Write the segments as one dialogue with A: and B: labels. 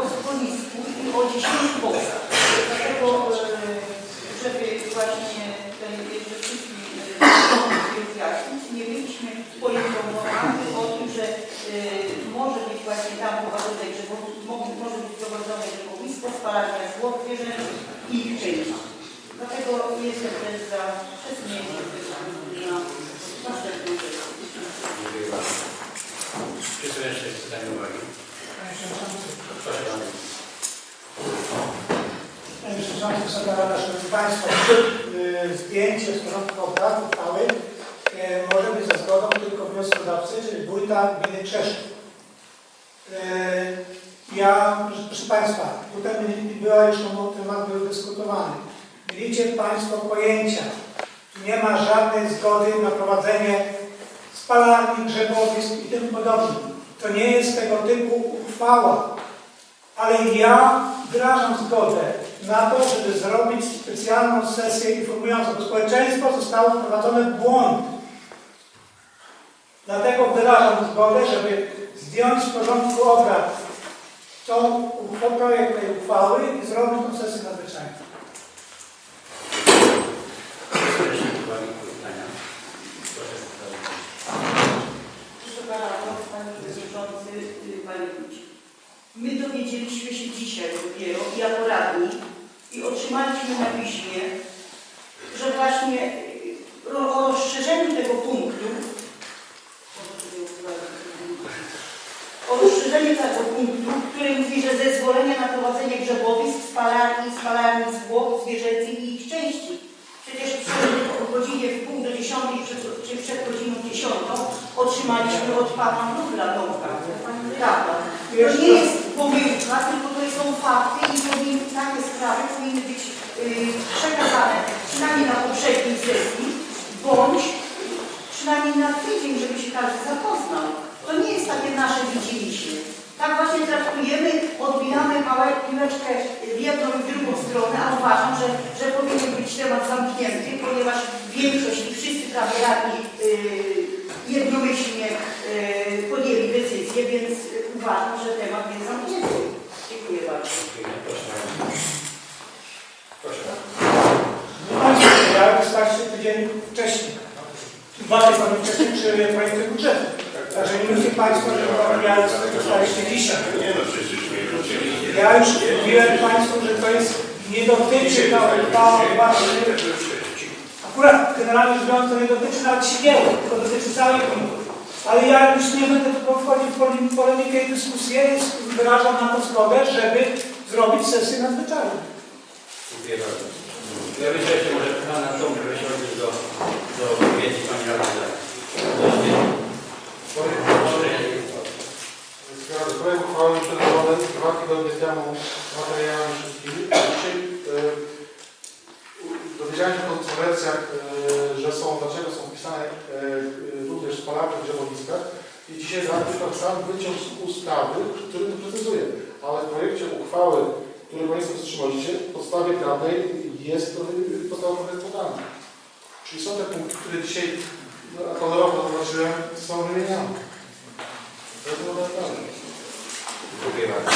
A: o
B: schronisku i o 10 boksach. Dlatego, e, żeby właśnie tutaj jeszcze wszystkim e, wyjaśnić, nie byliśmy poinformowani o tym, że e, może być właśnie tam prowadzone może być prowadzone grzemowisko, spalania zwłok zwierząt i ich części. Dlatego jestem też za przesunięciem na następną sesję.
A: Dziękuję bardzo. Czy są jeszcze pytania uwagi?
C: Panie Przewodniczący, Wysoka Rada, Szanowni Państwo, zdjęcie z porządku obrad uchwały y, może być za zgodą tylko wnioskodawcy, czyli wójta gminy Czeszów. Y, Ja, proszę Państwa, tutaj była już temat był dyskutowany. Mieliście Państwo pojęcia, tu nie ma żadnej zgody na prowadzenie spalarni, grzemowisk i tym podobnym. To nie jest tego typu uchwała. Ale ja wyrażam zgodę na to, żeby zrobić specjalną sesję informującą, bo społeczeństwo zostało wprowadzone w błąd. Dlatego wyrażam zgodę, żeby zdjąć z porządku obrad tą projekt tej uchwały i zrobić tą sesję nadzwyczajną.
A: Czy są jeszcze uwagi, pytania? Proszę radny.
B: Proszę Pana, Panie Przewodniczący, y, Panie Wójcie. My dowiedzieliśmy się dzisiaj dopiero jako radni i otrzymaliśmy na piśmie, że właśnie ro- o rozszerzeniu tego punktu o rozszerzeniu tego punktu, który mówi, że zezwolenie na prowadzenie grzemowisk, spalarni, spalarni zwłok zwierzęcych i ich części. Przecież przy godzinie w pół do dziesiątej, czy przed godziną dziesiątą otrzymaliśmy od Pana Wróbla Tomka. Tak. To nie jest pomyłka, tylko to są fakty i powinny, takie sprawy powinny być y, przekazane przynajmniej na poprzedniej sesji, bądź przynajmniej na tydzień, żeby się każdy zapoznał. To nie jest takie nasze widzieliśmy. Tak właśnie traktujemy, odbijamy małe piłeczkę w jedną i w drugą stronę, a uważam, że, że powinien być temat zamknięty, ponieważ większość i wszyscy prawie radni yy, jednomyślnie yy, podjęli decyzję, więc uważam, że temat jest zamknięty. Dziękuję bardzo.
A: Proszę. Proszę
C: ja wystarczy tydzień wcześniej. Dwa tygodnie wcześniej przy projekcie budżetu. Także nie myślcie Państwo, że ja dostaliście dzisiaj.
D: No.
C: Ja już mówiłem Państwu, że to jest, nie dotyczy uchwała właśnie, akurat generalnie rzecz biorąc, to nie dotyczy nawet śmiechu, tylko dotyczy całej gminy. Ale ja już nie będę tu wchodził w pole- polemikę i dyskusję, jest, wyrażam na to zgodę, żeby zrobić sesję nadzwyczajną.
A: Dziękuję bardzo. Ja myślę, że może Pan Tom, żeby się do, do wypowiedzi Pani Radny.
E: Projekt uchwały przedłożony dwa tygodnie temu materiałami wszystkimi. Dzisiaj dowiedziałem się po konferencjach, że są, dlaczego są wpisane również spalarnie w drzewowiskach i dzisiaj napisał sam wyciąg z ustawy, który to precyzuje. Ale w projekcie uchwały które Państwo wstrzymaliście, w podstawie prawnej jest prawna podana. Czyli są te punkty, które dzisiaj no, kolorowo zaznaczyłem, są wymieniane. To jest fundamentalne.
F: Dziękuję bardzo.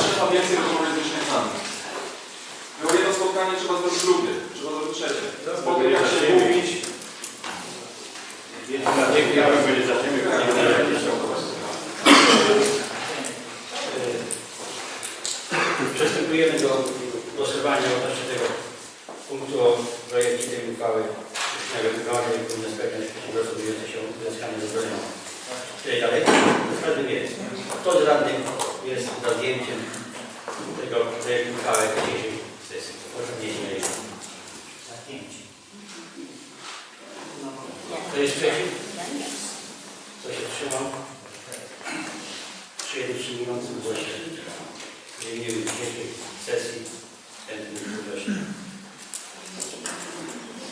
G: Trzeba więcej merytorycznych danych. Było jedno spotkanie, trzeba zrobić drugie, trzeba zrobić trzecie. Potem jak się mówić,
A: Dziękuję, będzie zaczniemy. Przystępujemy do głosowania odnośnie tego punktu o projekcie tej uchwały Środczego Wygrania i spełniać przedsiębiorstwo biorące się uzyskanie zezwolenia. Czyli dalej, każdy wie, kto z radnych jest za zdjęciem tego projektu uchwały dzisiejszej sesji. Proszę na jego. Kto jest przeciw? Kto się wstrzymał? Przyjmujący w głosie. W dzisiejszej sesji chętnych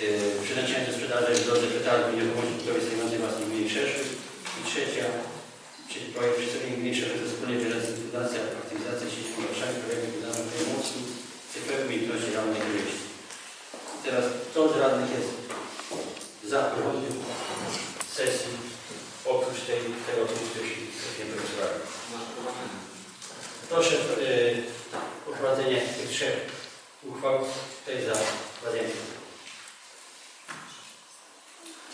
A: Yy, Przeznaczenie do sprzedaży w drodze przetargu nieruchomości budowy zajmującej własnej gminy Krzeszów. I trzecia, czyli projekt przedstawienia gminy Krzeszów do wspólnej realizacji fundacja aktywizacji sieci poruszania projektu wydaną promocji cyfrowej umiejętności realnej. I teraz kto z radnych jest za prowadzeniem sesji oprócz tej, tego punktu, jeśli nie procedował. Proszę o prowadzenie tych trzech uchwał. Kto jest za prowadzeniem?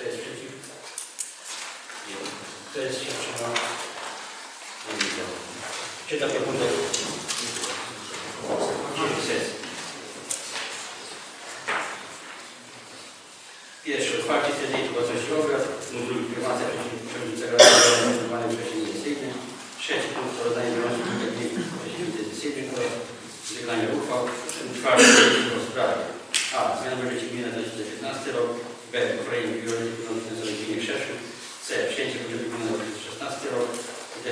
A: Kto jest przeciw? Nie. Kto jest się wstrzymał? Nie widzę. Dzisiejszej sesji. Pierwszy, otwarcie wtedy własności obrad, punkt drugi, informacja przewodniczącego Rady Wcześniej Decyzyjnym. Trzeci punkt, działalności technicznej Wcześniej Decyzyjnym oraz wykonania uchwał. Punkt czwarty, o sprawie. A. Zmiana budżetu gminy na 2015 rok. B. Uchwalenie biurowego finansowej gminy Krzeszów. C. Przyjęcie budżetu gminy na 2016 rok. D.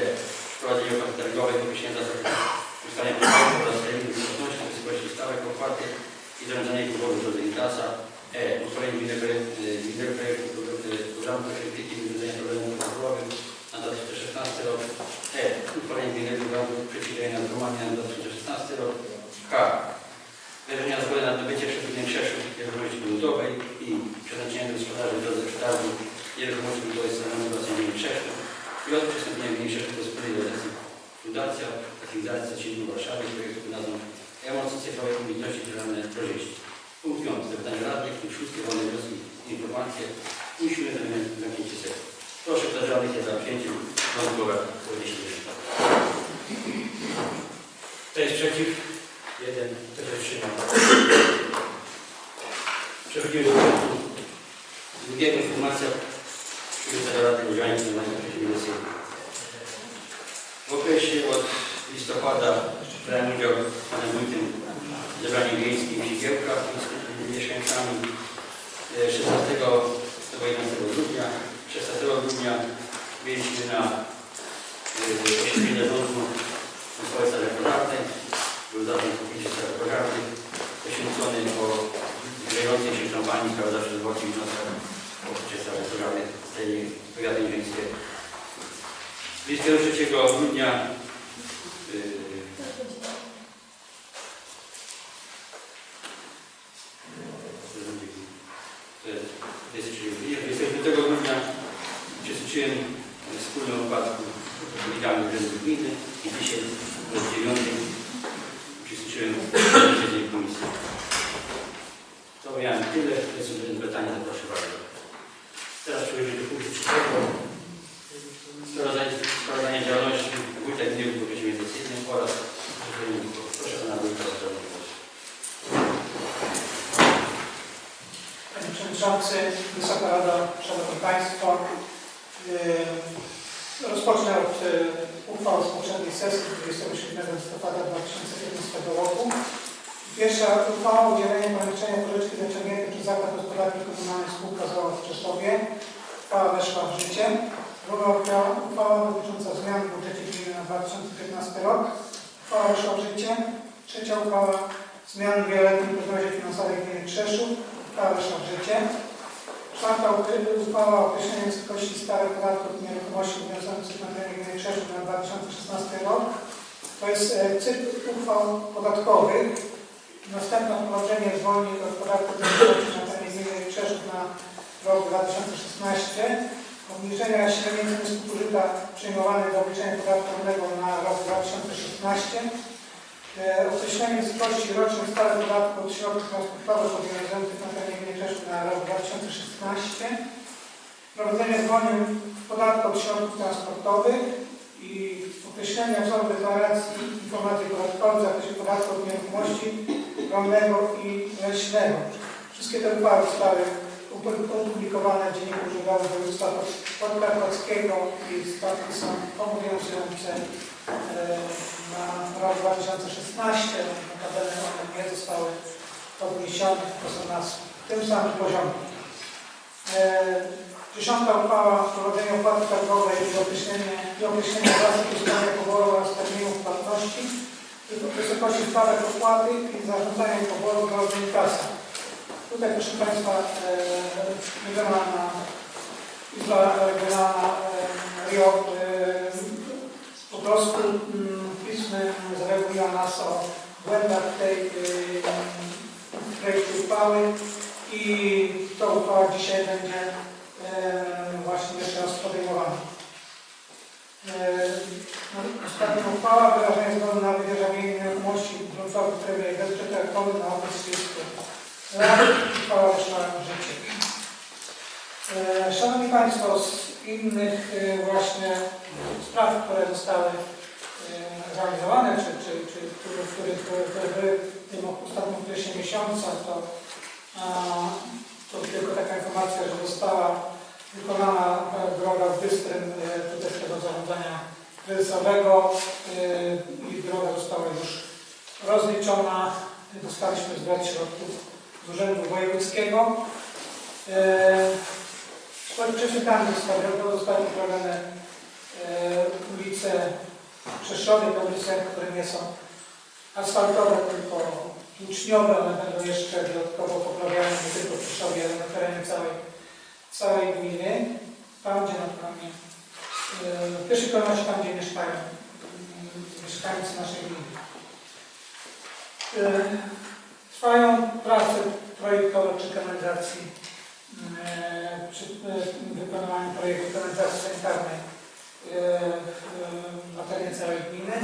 A: Wprowadzenie opłat targowych określenia zasad ustalenia podatku oraz terminu płatności wysokości stałek opłaty i zarządzanie wyboru do Dentasa. E. Gminnego gminnego projektu e, programu profilaktyki i rozwiązania problemów alkoholowych na 2016 rok. E. Uchwalenie gminnego programu przeciwdziałania narkomanii na 2016 rok. K. Wyrażenia zgody na nabycie przez gminę Krzeszów nieruchomości gruntowej i przeznaczenie do sprzedaży w drodze przetargu nieruchomości stanowiącej własnej gminy Krzeszów i od przystąpienia wspólnej realizacji Fundacja Aktywizacja Siedmiu Warszawy z projektu pod nazwą Emocji Cyfrowej Umiejętności Działalne Korzyści. Punkt 5. Zapytanie radnych i wszystkie wolne wnioski informacje zamienić w zamknięcie sesji. Proszę kto z radnych jest za przyjęciem podnieście rękę. Kto jest przeciw? Jeden.
C: Poboru do organizacji. Tutaj proszę Państwa e, Regionalna Izba Regionalna e, RIO e, po prostu mm, pismem zareagowało nas o błędach tej e, projektu uchwały i ta uchwała dzisiaj będzie e, właśnie jeszcze raz podejmowana. E, Ostatnia uchwała wyrażenia zgody na wywierzenie nieruchomości gruntowych w trybie bezprzetargowym na okres 30 lat. Uchwała weszła w życie. E, Szanowni Państwo, z innych e, właśnie spraw, które zostały realizowane, czy, czy, czy które, które, które, które były w tym ostatnim okresie miesiąca, to, to tylko taka informacja, że została wykonana e, droga w Bystrym e, Tutejskiego Zarządzania Kryzysowego e, i droga została już rozliczona. Dostaliśmy zwrot środków z Urzędu Wojewódzkiego. Swoim przeczytami zostały, zostały poprawione e, ulice Krzeszowie, te ulice, które nie są asfaltowe, tylko tłuczniowe, one będą jeszcze dodatkowo poprawiane nie tylko w Krzeszowie, ale na terenie całej, całej gminy, tam gdzie naturalnie, w pierwszej kolejności tam, gdzie mieszkają mm, mieszkańcy naszej gminy. E, Trwają prace projektowe przy kanalizacji, e, przy e, wykonywaniu projektu kanalizacji sanitarnej e, na terenie całej gminy.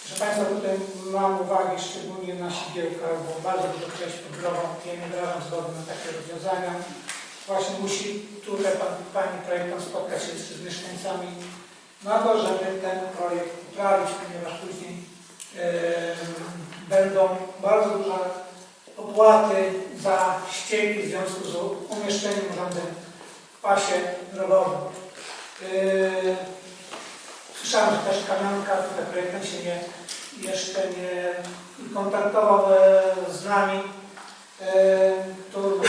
C: Proszę Państwa, tutaj mam uwagi szczególnie na Sigielkach, bo bardzo dużo przejść pod drogą, ja nie wyrażam zgody na takie rozwiązania. Właśnie musi tutaj pan, Pani projektant spotkać się z, mieszkańcami na to, żeby ten projekt poprawić, ponieważ później e, będą bardzo duże opłaty za ścieki w związku z umieszczeniem urządzeń w pasie drogowym. Yy, Słyszałem, że też Kamionka, tutaj projektant się nie, jeszcze nie kontaktował e, z nami. E, Tu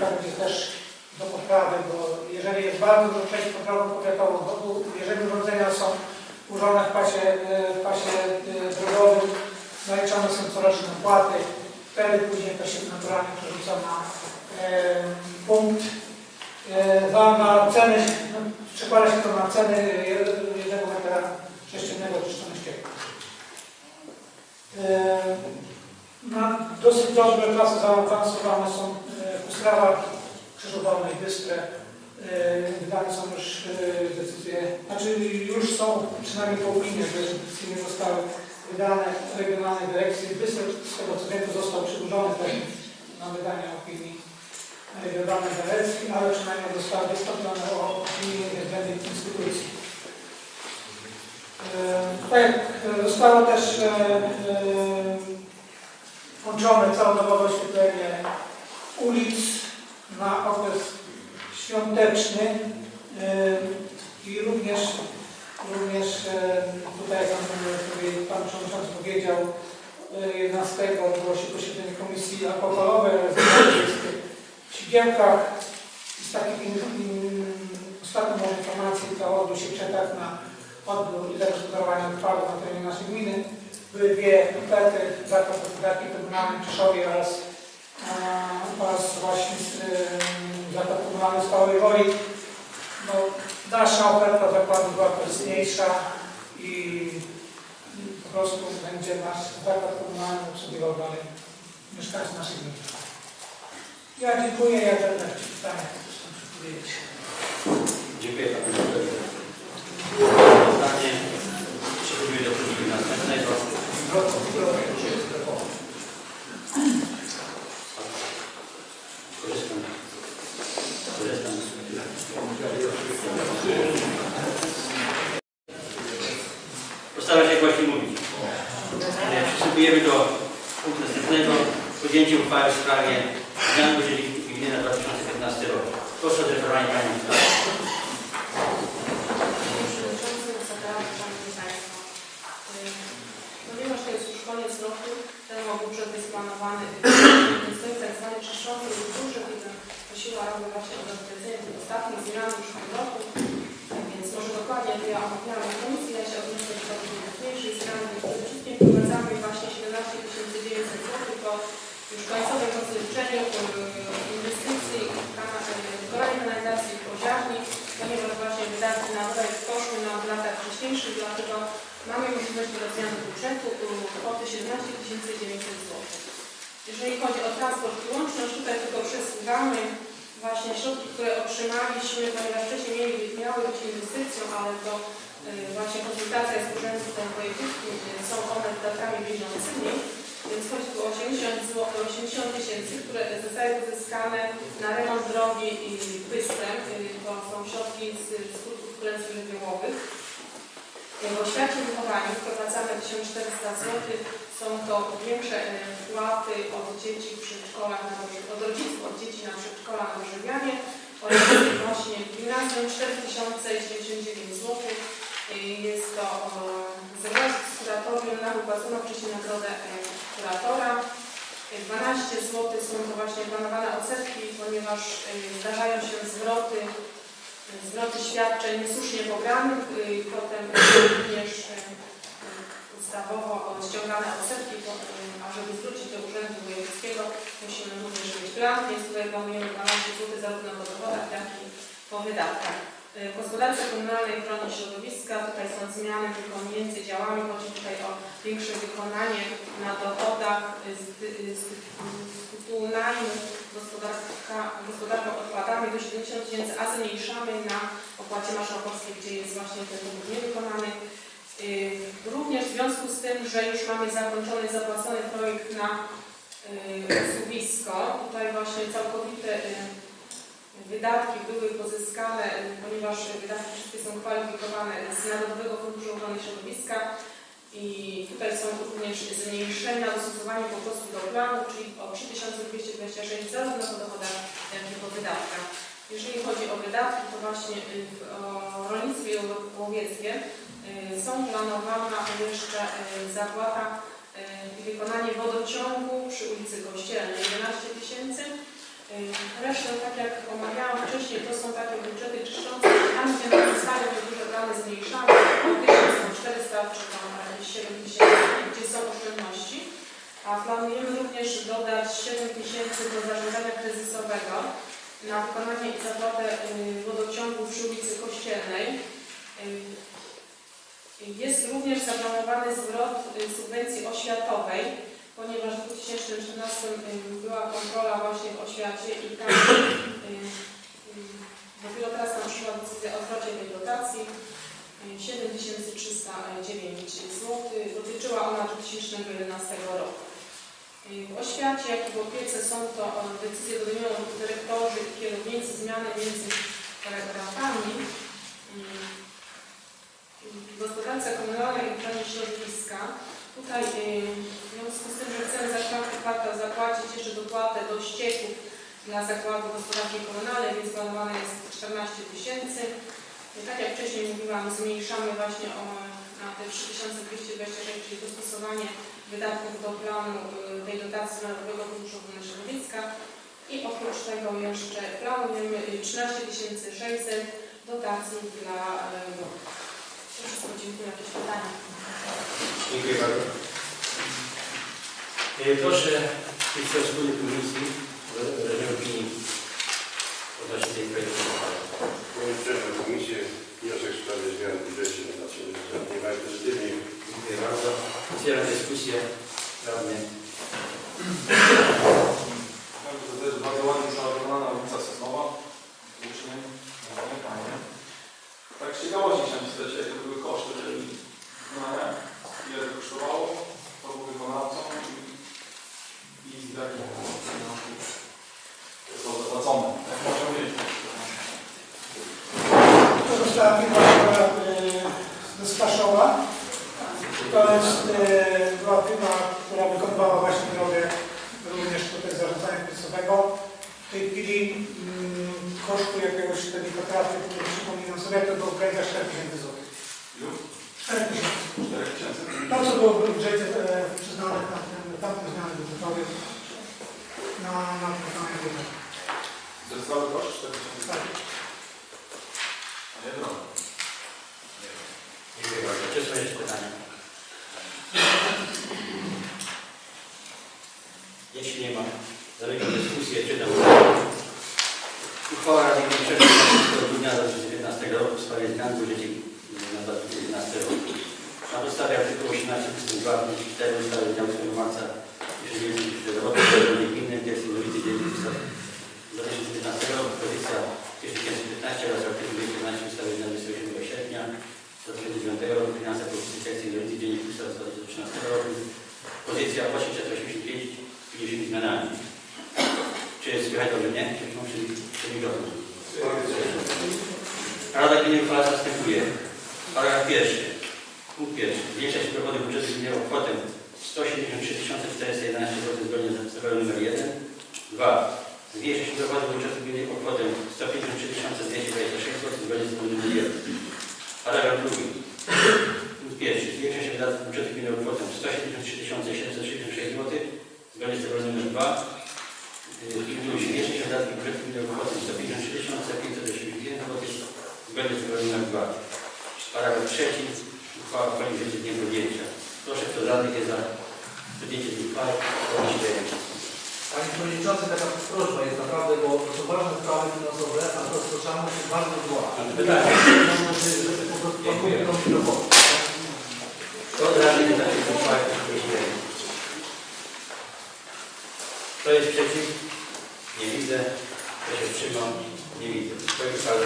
C: będzie też do poprawy, bo jeżeli jest bardzo dużo przejść pod drogą powiatową, jeżeli urządzenia są ułożone w pasie, w pasie e, drogowym, naliczane są coroczne opłaty, wtedy później to się naturalnie przerzuca na e, punkt e, za, na ceny, no, przekłada się to na ceny jed- jednego metra sześciennego czyszczonościego. E, na dosyć dobre prace zaawansowane są e, w sprawach krzyżowanej Bystre. E, Wydane są już e, decyzje, znaczy już są przynajmniej po że decyzje nie zostały wydane Regionalnej Dyrekcji Bystre. Z tego co wiem, został przedłużony na wydanie opinii Regionalnej Dyrekcji, ale przynajmniej zostały wystąpione o opinię niezbędnych instytucji. E, e, zostało też e, e, włączone całodobowe oświetlenie ulic na okres świąteczny e, i również, również e, tutaj pan, powie- pan przewodniczący powiedział, y, 11 odbyło się posiedzenie Komisji Alkoholowej w Sigielkach. Z takich mm, ostatnią może informacji, to odbył się przetarg na odbiór i zagospodarowanie odpadów na terenie naszej gminy. Były dwie oferty, zakład gospodarki komunalnej w Czeszowie oraz, oraz właśnie komunalny w Stalowej Woli. No, nasza oferta zakładu była korzystniejsza i po prostu będzie nasz zakład komunalny obsługiwał dalej mieszkańców naszej gminy. Ja dziękuję, ja będę proszę powiedzieć.
A: Dziękuję panu. Pytanie. Przechodzimy do punktu następnego. Głośniej mówić. Przystępujemy do punktu następnego. Podjęcie uchwały w sprawie zmian budżetu gminy na 2015 rok. Proszę o zreferowanie Pani.
H: Yy, Ponieważ to jest już koniec roku, ten budżet jest planowany, tak zwany przyszłowy budżet i prosiła Radę właśnie o zatwierdzenie tych ostatnich zmian już w tym roku. Więc może dokładnie to ja omawiałam końcowym rozliczeniu yy, inwestycji kanalizacji i pożarni, ponieważ właśnie wydatki na projekt poszły nam w latach wcześniejszych, dlatego mamy możliwość rozmiany budżetu kwoty 17 900 zł. Jeżeli chodzi o transport i łączność, tutaj tylko przesuwamy właśnie środki, które otrzymaliśmy, ponieważ wcześniej mieli, miały być inwestycją, ale to y, właśnie konsultacja z Urzędem Wojewódzkim, są one wydatkami bieżącymi, więc chodzi tu o 80 zł, 80 tysięcy, które zostały pozyskane na remont drogi i występ. Y, To są środki z skutków klęsk żywiołowych. Y, W oświacie wychowaniu wprowadzamy 1400 zł. Są to większe y, wpłaty od dzieci w przedszkolach, od rodziców od dzieci na przedszkola na dożywianie oraz właśnie gimnazjum 4099 zł. Y, Jest to z wraz z kuratorium na wypłaconą wcześniej nagrodę e, kuratora. Y, 12 zł są to właśnie planowane odsetki, ponieważ y, zdarzają się zwroty, y, zwroty świadczeń niesłusznie pobranych, potem również ustawowo ściągane odsetki, a żeby zwrócić do Urzędu Wojewódzkiego musimy również mieć plan, więc tutaj planujemy 12 zł zarówno po dochodach, jak i po wydatkach. W gospodarce komunalnej i ochronie środowiska tutaj są zmiany tylko między działami. Chodzi tutaj o większe wykonanie na dochodach z, z, z tytułu najmu gospodarką do 70 tysięcy, a zmniejszamy na opłacie maszałkowskiej, gdzie jest właśnie ten dowód niewykonany. Y, Również w związku z tym, że już mamy zakończony, zapłacony projekt na y, tutaj właśnie całkowite Wydatki były pozyskane, ponieważ wydatki wszystkie są kwalifikowane z Narodowego Funduszu Ochrony Środowiska i tutaj są również zmniejszenia, dostosowanie po prostu do planu, czyli o 3226 zarówno po dochodach, jak i po wydatkach. Jeżeli chodzi o wydatki, to właśnie w- rolnictwie i łowiectwie y, są planowana jeszcze y, zapłata y, i wykonanie wodociągu przy ulicy Kościelnej 11 tysięcy. Y, Resztę, tak jak omawiałam wcześniej, to są takie budżety czyszczące, tam gdzie nam zostają duże plany zmniejszamy, o 1400 czy tam jakieś 7 tysięcy, gdzie są oszczędności. A planujemy również dodać 7 tysięcy do zarządzania kryzysowego na wykonanie i zapłatę y, wodociągu przy ulicy Kościelnej. Y, Jest również zaplanowany zwrot subwencji oświatowej, ponieważ w 2014 y, była kontrola właśnie w oświacie i tam dopiero teraz nam przyszła decyzja o zwrocie tej dotacji. y, 7309 zł. Dotyczyła ona 2011 roku. W oświacie, jak i w opiece są to decyzje podejmują dyrektorzy i kierownicy zmiany między paragrafami. W gospodarce komunalnej i ochronie środowiska Tutaj y, w związku z tym, że chcemy za czwarty kwartał zapłacić jeszcze dopłatę do ścieków dla zakładu gospodarki komunalnej, więc planowane jest 14 tysięcy. Y, Tak jak wcześniej mówiłam, zmniejszamy właśnie o, na te 3226, czyli dostosowanie wydatków do planu y, tej dotacji Narodowego Funduszu Ochrony Środowiska i oprócz tego jeszcze planujemy y, 13 600 dotacji dla y, To wszystko dziękuję. Jakieś pytania?
A: Dziękuję bardzo. E, Proszę przedstawiciela wspólnej komisji o wyrażenie opinii odnośnie tej projektu uchwały.
D: Komisję wniosek w sprawie zmian w budżecie na 2020 bardzo pozytywnie.
A: Dziękuję bardzo. Otwieram dyskusję. Radny.
G: To jest bardzo ładnie przeorganizowana ulica Sosnowa. Ładnie, fajnie. Tak z ciekawości chciałem spytać, jakie były koszty tej wykonania, ile to kosztowało, kto był wykonawcą i, i z jakich pieniążków zostało zapłacone. Jak można wiedzieć?
C: To została firma, która ze Spaszowa. To jest e, była firma, która wykonywała właśnie drogę również tutaj zarządzania kryzysowego. W tej chwili mm, kosztu jakiegoś potrafię, który przypominam sobie, to było w granicach 4 tysięcy złotych.
G: Już?
C: 4 tysięcy.
G: 4 tysięcy.
C: To, co było w budżecie przyznane na tamte zmiany budżetowe na, na wykonanie budżetu.
G: To jest cały koszt 4 tysięcy.
C: Tak.
G: A nie drogo.
A: Dziękuję bardzo. Czy są jeszcze pytania? Jeśli nie ma, zamykam dyskusję. Czytam. Uchwała Rady z grudnia 2019 roku w sprawie zmian na 2011 rok. Na podstawie artykułu 18 ust. 2 punkt 4 ustawy dnia 8 marca 1994 roku o gminy Pierwszy ulicy Dzielnicy 2015 roku pozycja 1015 oraz artykuł 211 ustawy dnia 28 sierpnia 2009 roku finanse publicznej sekcji ulicy Dziennik Ustaw z 2013 roku pozycja 885 50 zmianami. Czy słychać dobrze mnie? Czy muszę czy mikrofon? Rada Gminy uchwała zastępuje. Paragraf pierwszy. Punkt pierwszy. Zwiększa się dochody budżetu o kwotę 173 411 zł zgodnie z tabelą nr 1. 2. Zwiększa się dochody budżetu gminy o kwotę 153 226 zł zgodnie z tabelą nr 1. Paragraf drugi. Punkt pierwszy. Zwiększa się wydatki budżetu gminy o kwotę 173 766 zł zgodnie z tabelą nr 2. Zwiększa się wydatki budżetu gminy o kwotę 153 581 zł zgodnie z tabelą nr 2. Paragraf trzeci. Uchwała w życie z dniem podjęcia. Proszę, kto z radnych jest za podjęcie tej uchwały, podnieść rękę.
I: Panie Przewodniczący, taka prośba jest naprawdę, bo to są ważne sprawy finansowe, a to rozpoczynamy się bardzo zła.
A: Mam pytanie.
I: Żeby po prostu mikrofonu.
A: Kto radnych jest za tej uchwały, podnieść rękę. Kto jest przeciw? Nie widzę. Kto się wstrzymał? Nie widzę. Projekt uchwały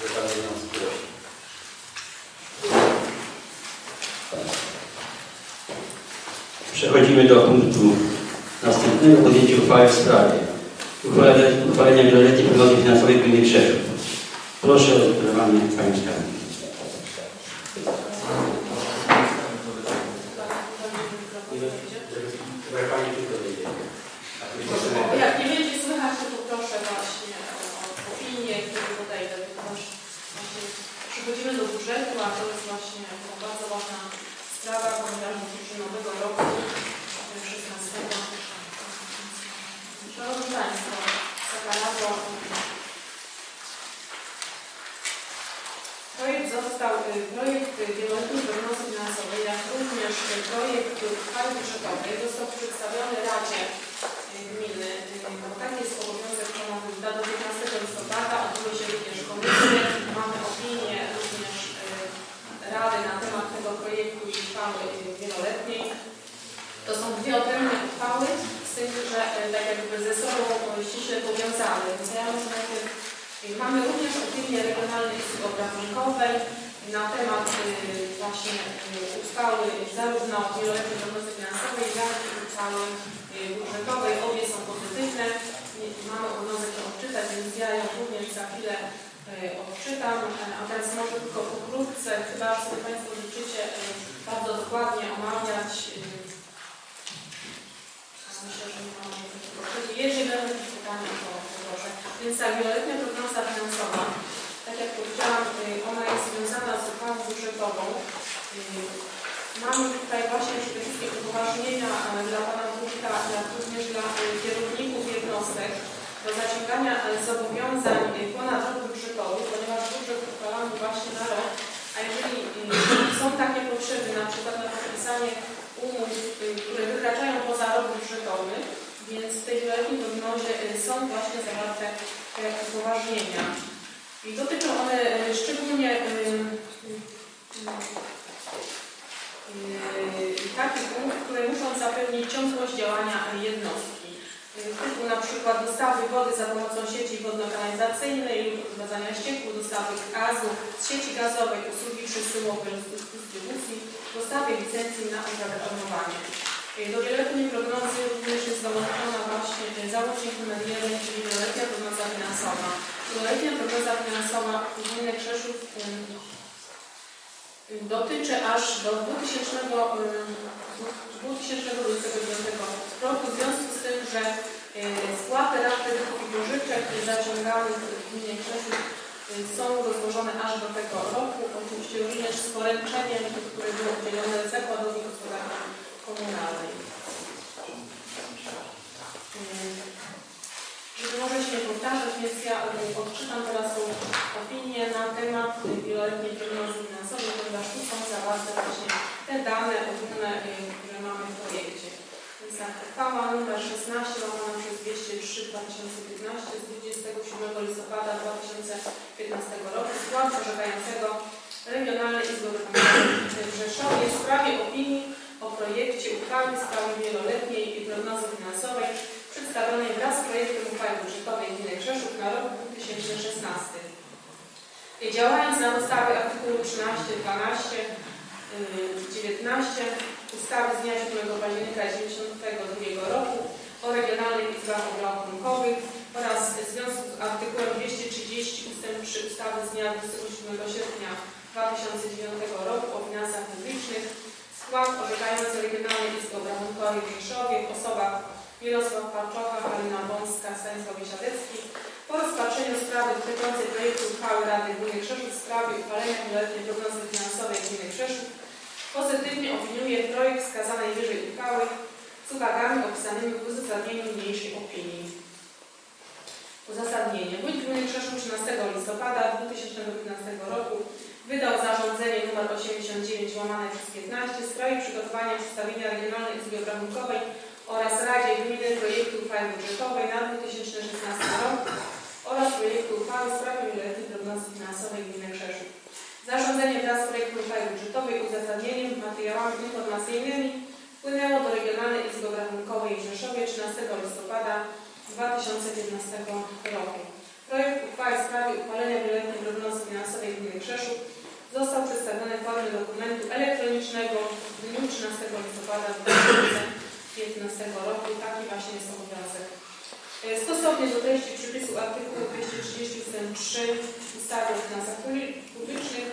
A: został z skuteczny. Przechodzimy do punktu następnego podjęcie uchwały w sprawie uchwalenia, uchwalenia wieloletniej prognozy finansowej gminy Krzeszów. Proszę o zaprezentowanie Pani. Chyba Pani tylko wyjdzie. A później sobie-
H: Jak nie będzie słychać, to poproszę właśnie o, o opinię, które podejdę, ponieważ właśnie przechodzimy do budżetu, a to jest właśnie bardzo ważna sprawa, ponieważ dotyczy nowego roku e, 16. Szanowni Państwo, taka rado, Projekt został, y, projekt wieloletniej prognozy finansowej, jak również y, projekt uchwały budżetowej został przedstawiony Radzie y, Gminy. Y, Bo taki jest obowiązek planowy do 15 listopada. Odbyły się również komisje. Mamy opinię również y, Rady na temat tego projektu i uchwały y, wieloletniej. To są dwie odrębne uchwały, z tym, że y, tak jakby ze sobą y, ściśle powiązane. Więc ja może najpierw Mamy również opinię Obrachunkowej na temat y, właśnie y, uchwały zarówno wieloletniej prognozy finansowej, jak i uchwały y, budżetowej. Obie są pozytywne. Mamy obowiązek je odczytać, więc ja ją również za chwilę odczytam. A teraz może tylko pokrótce, chyba sobie Państwo życzycie bardzo dokładnie omawiać. Myślę, że nie ma możliwości. Jeżeli będą jakieś pytania, to proszę. Więc tak, wieloletnia prognoza finansowa, powiedziałam, y, ona jest związana z uchwałą budżetową. Y, Mamy tutaj właśnie przede wszystkim upoważnienia dla Pana Wójta, jak również dla e, kierowników jednostek do zaciągania e, zobowiązań ponad rok budżetowy, ponieważ budżet uchwalamy właśnie na rok, a jeżeli są takie potrzeby, na przykład na podpisanie umów, które wykraczają poza rok budżetowy, więc w tej wieloletniej prognozie są właśnie zawarte te upoważnienia. I dotyczą one e, szczególnie e, Yy, takich umów, które muszą zapewnić ciągłość działania jednostki. Typu na przykład dostawy wody za pomocą sieci wodno-kanalizacyjnej lub ścieków, dostawy gazu z sieci gazowej, usługi przesyłowe lub dystrybucji, dostawy licencji na opodatkowanie. Yy, Do wieloletniej prognozy również jest dołączona właśnie załącznik numer 1, czyli wieloletnia prognoza finansowa. Wieloletnia prognoza finansowa gminy Krzeszów dotyczy aż do 2000, ym, 2029 roku w związku z tym, że spłaty rat kredytów i pożyczek zaciąganych w gminie Krzeszów są rozłożone aż do tego roku, oczywiście również z poręczeniem, które było udzielone Zakładowi Gospodarki Komunalnej. Żeby może się powtarzać, więc ja y, odczytam teraz tą opinię na temat wieloletniej prognozy finansowej, ponieważ tu są zawarte właśnie te dane ogólne, y, które mamy w projekcie. Więc tak, uchwała nr 16 łamana przez 203 2015 z 27 listopada 2015 roku skład orzekającego Regionalnej Izby Wykonawczej w Rzeszowie w sprawie opinii o projekcie uchwały w sprawie wieloletniej prognozy finansowej przedstawionej wraz z projektem uchwały budżetowej gminy Krzeszów na rok 2016. I Działając na podstawie artykułu 13, 12, yy, 19 ustawy z dnia 7 października 1992 roku o regionalnych izbach obrachunkowych oraz w związku z artykułem 230 ust. 3 ustawy z dnia 27 sierpnia 2009 roku o finansach publicznych skład orzekający Regionalnej Izby Obrachunkowej w Rzeszowie w osobach Mirosław Parczocha, Halina Bąska, Stanisław Siadecki po rozpatrzeniu sprawy dotyczącej projektu uchwały Rady Gminy Krzeszów w sprawie uchwalenia wieloletniej prognozy finansowej Gminy Krzeszów pozytywnie opiniuje projekt wskazanej wyżej uchwały z uwagami opisanymi w uzasadnieniu niniejszej opinii. Uzasadnienie. Wójt Gminy Krzeszów 13 listopada 2015 roku wydał zarządzenie nr 89 łamane przez 15 w sprawie przygotowania przedstawienia Regionalnej Izby Obrachunkowej oraz Radzie Gminy projektu uchwały budżetowej na 2016 rok oraz projektu uchwały w sprawie wieloletniej prognozy finansowej Gminy Krzeszów. Zarządzenie wraz z projektem uchwały budżetowej uzasadnieniem materiałami informacyjnymi wpłynęło do Regionalnej Izby Obrachunkowej w Rzeszowie 13 listopada 2015 roku. Projekt uchwały w sprawie uchwalenia wieloletniej prognozy finansowej Gminy Krzeszów został przedstawiony w formie dokumentu elektronicznego w dniu 13 listopada 2015 roku. Taki właśnie jest obowiązek. E, Stosownie do treści przepisu artykułu 230 ust. 3 ustawy o finansach publicznych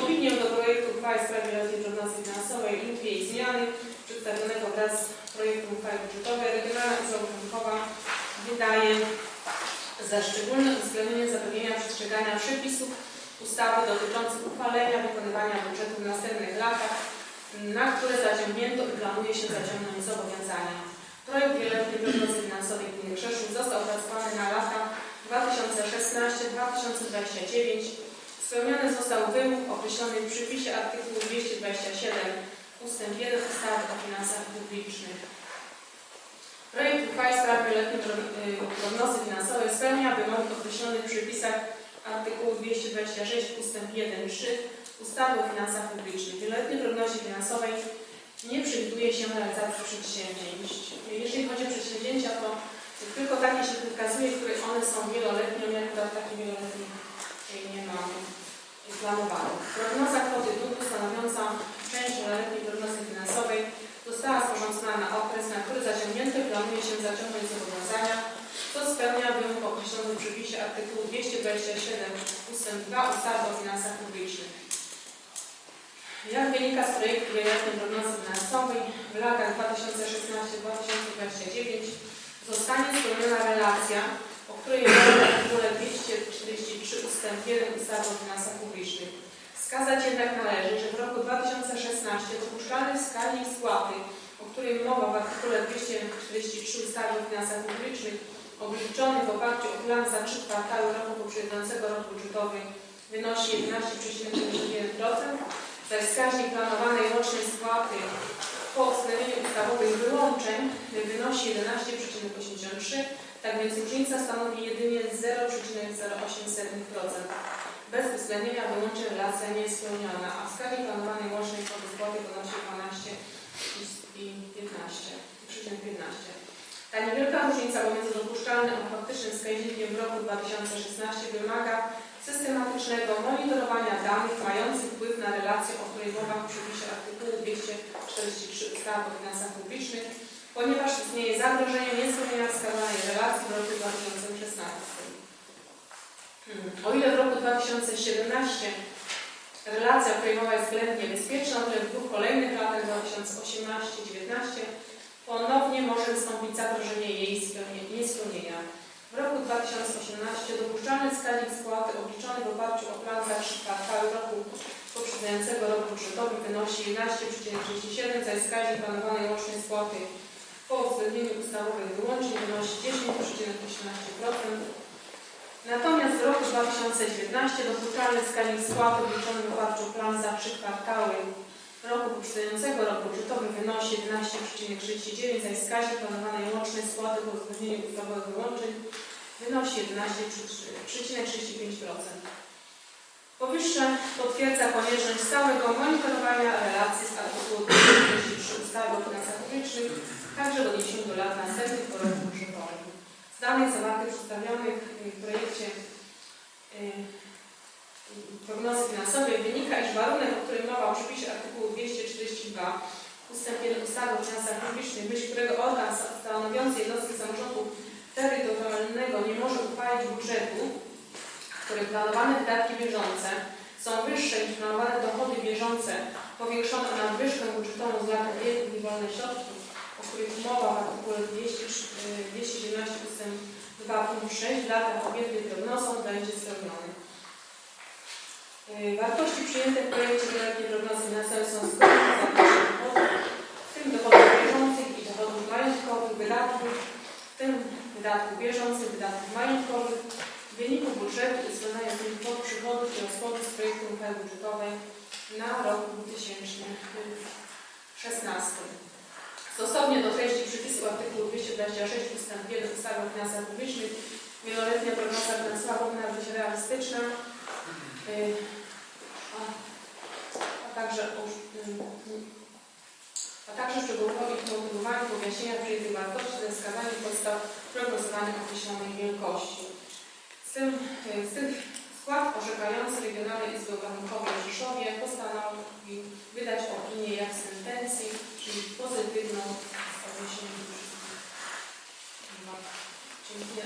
H: opinię do projektu uchwały w sprawie prognozy finansowej lub jej zmiany przedstawionego wraz z projektem uchwały budżetowej Regionalna Izba Obrachunkowa wydaje za szczególne uwzględnienie zapewnienia przestrzegania przepisów ustawy dotyczących uchwalenia wykonywania budżetu w następnych latach, na które zaciągnięto i planuje się zaciągnąć zobowiązania. Projekt wieloletniej prognozy finansowej gminy Krzeszów został opracowany na lata 2016-2029. Spełniony został wymóg określony w przypisie artykułu 227 ust. 1 ustawy o finansach publicznych. Projekt uchwały w wieloletniej y, prognozy finansowej spełnia wymogi określone w przepisach artykułu 226 ust. 1-3 ustawy o finansach publicznych. Wieloletniej prognozie finansowej nie przewiduje się realizacji przedsięwzięć. Jeżeli chodzi o przedsięwzięcia, to tylko takie się wykazuje, które one są wieloletnie, takich wieloletnich y, nie mam planowanych. Prognoza kwoty długu stanowiąca część wieloletniej prognozy finansowej została sporządzona na okres, na który zaciągnięty planuje się zaciągnąć zobowiązania, co spełnia wymóg określony w przepisie artykułu 227 ust. 2 ustawy o finansach publicznych. Jak wynika z projektu wieloletniej prognozy finansowej w latach 2016-2029 zostanie spełniona relacja, o której mowa w artykule 243 ust. 1 ustawy o finansach publicznych. Wskazać jednak należy, że w roku 2016 dopuszczalny wskaźnik spłaty, o którym mowa w artykule 243 ustawy o finansach publicznych, obliczony w oparciu o plan za trzy kwartały roku poprzedzającego rok budżetowy wynosi 11,51%, wskaźnik planowanej rocznej spłaty po uwzględnieniu ustawowych wyłączeń wynosi 11,83%, tak więc różnica stanowi jedynie 0,08%. Bez uwzględnienia wyłączeń relacja nie jest spełniona, a wskaźnik planowanej łącznej kwoty spłaty wynosi 12,15%. Ta niewielka różnica pomiędzy dopuszczalnym a faktycznym wskaźnikiem w roku 2016 wymaga systematycznego monitorowania danych mających wpływ na relację, o której mowa w przepisie artykułu 243 ustawy o finansach publicznych, ponieważ istnieje zagrożenie niespełnienia wskazanej relacji w roku 2016. Hmm. O ile w roku 2017 relacja, mowa jest względnie bezpieczna, o tyle w dwóch kolejnych latach 2018-2019 ponownie może wystąpić zagrożenie jej spełnie- niespełnienia. W roku 2018 dopuszczalny wskaźnik spłaty obliczony w oparciu o plan za trzy kwartały roku poprzedzającego rok budżetowy wynosi 11,37, zaś wskaźnik planowanej łącznej spłaty po uwzględnieniu ustawowych wyłączeń wynosi 10,18%. Natomiast w roku 2019 dopuszczalny wskaźnik spłaty obliczony w oparciu o plan za kwartały roku poprzedzającego rok budżetowy wynosi 11,39, zaś wskaźnik planowanej łącznej spłaty po uwzględnieniu ustawowych wyłączeń wynosi 11,35%. Powyższe potwierdza konieczność stałego monitorowania relacji z artykułu 243 ustawy o finansach publicznych, także w odniesieniu do lat następnych po roku budżetowym. Z danych zawartych przedstawionych w projekcie y, prognozy finansowej wynika, iż warunek, o którym mowa w przepisie artykułu 242 ustęp 1 ustawy o finansach publicznych, w myśl którego organ stanowiący jednostki samorządu terytorialnego nie może uchwalić budżetu, których planowane wydatki bieżące są wyższe niż planowane dochody bieżące powiększone o nadwyżkę budżetową z lat ubiegłych i wolne środki, o których mowa w artykule 200, y, 217 ust. 2 punkt 6 w latach objętych prognozą będzie spełniony. Y, Wartości przyjęte w projekcie wieloletniej prognozy finansowej są zgodne z zakresem dochodów, w tym dochodów bieżących i dochodów majątkowych, wydatków, w tym wydatków bieżących, wydatków majątkowych, w wyniku budżetu i związania z nim kwot przychodów i rozchodów z projektu uchwały budżetowej na rok 2016. Stosownie do treści przepisu artykułu 226 ust. 1 ustawy o finansach publicznych wieloletnia prognoza finansowa powinna być realistyczna, y, a, także y, a także szczegółowo ich motywowanie wyjaśnienia przyjętych wartości ze wskazaniem podstaw prognozowanych określonej wielkości. Z, tym, y, z skład orzekający Regionalnej Izby Obrachunkowej w Rzeszowie postanowił wydać opinię jak sentencji, czyli pozytywną z odniesieniem do wszystkich. Dziękuję.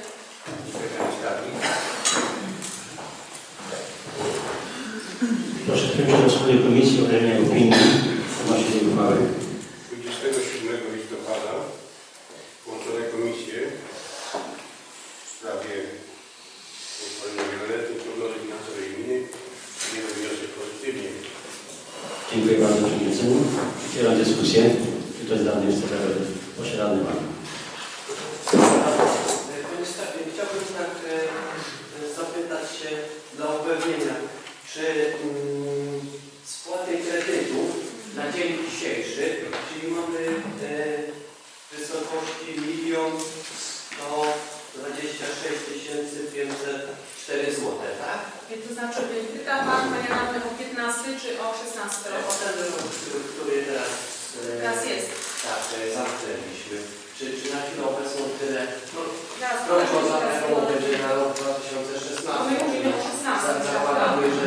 A: Proszę przewodniczącego swojej komisji o wydanie opinii odnośnie tej uchwały.
D: 27 listopada połączone komisje w sprawie uchwalenia wieloletniej prognozy finansowej gminy przyjęły wniosek pozytywnie.
A: Dziękuję bardzo przewodniczącemu. Otwieram dyskusję. Czy ktoś z radnych chce zabrać głos? Proszę radny pan.
J: Chciałbym tak zapytać się dla upewnienia, czy mm, spłaty kredytów na dzień dzisiejszy, czyli mamy e, w wysokości 1 126 504 zł, tak?
H: To znaczy, pyta Pan, Panie Radny, o 15 czy o 16
J: O
H: rok?
J: ten rok, który teraz, e,
H: Teraz jest.
J: tak, e, zamknęliśmy. Czy, czy na chwilę obecną tyle? No, prognoza
H: teraz
J: jaką będzie na rok 2016.
H: To my mówimy o 16,
J: Za-
H: prawda?
J: Zakładamy, że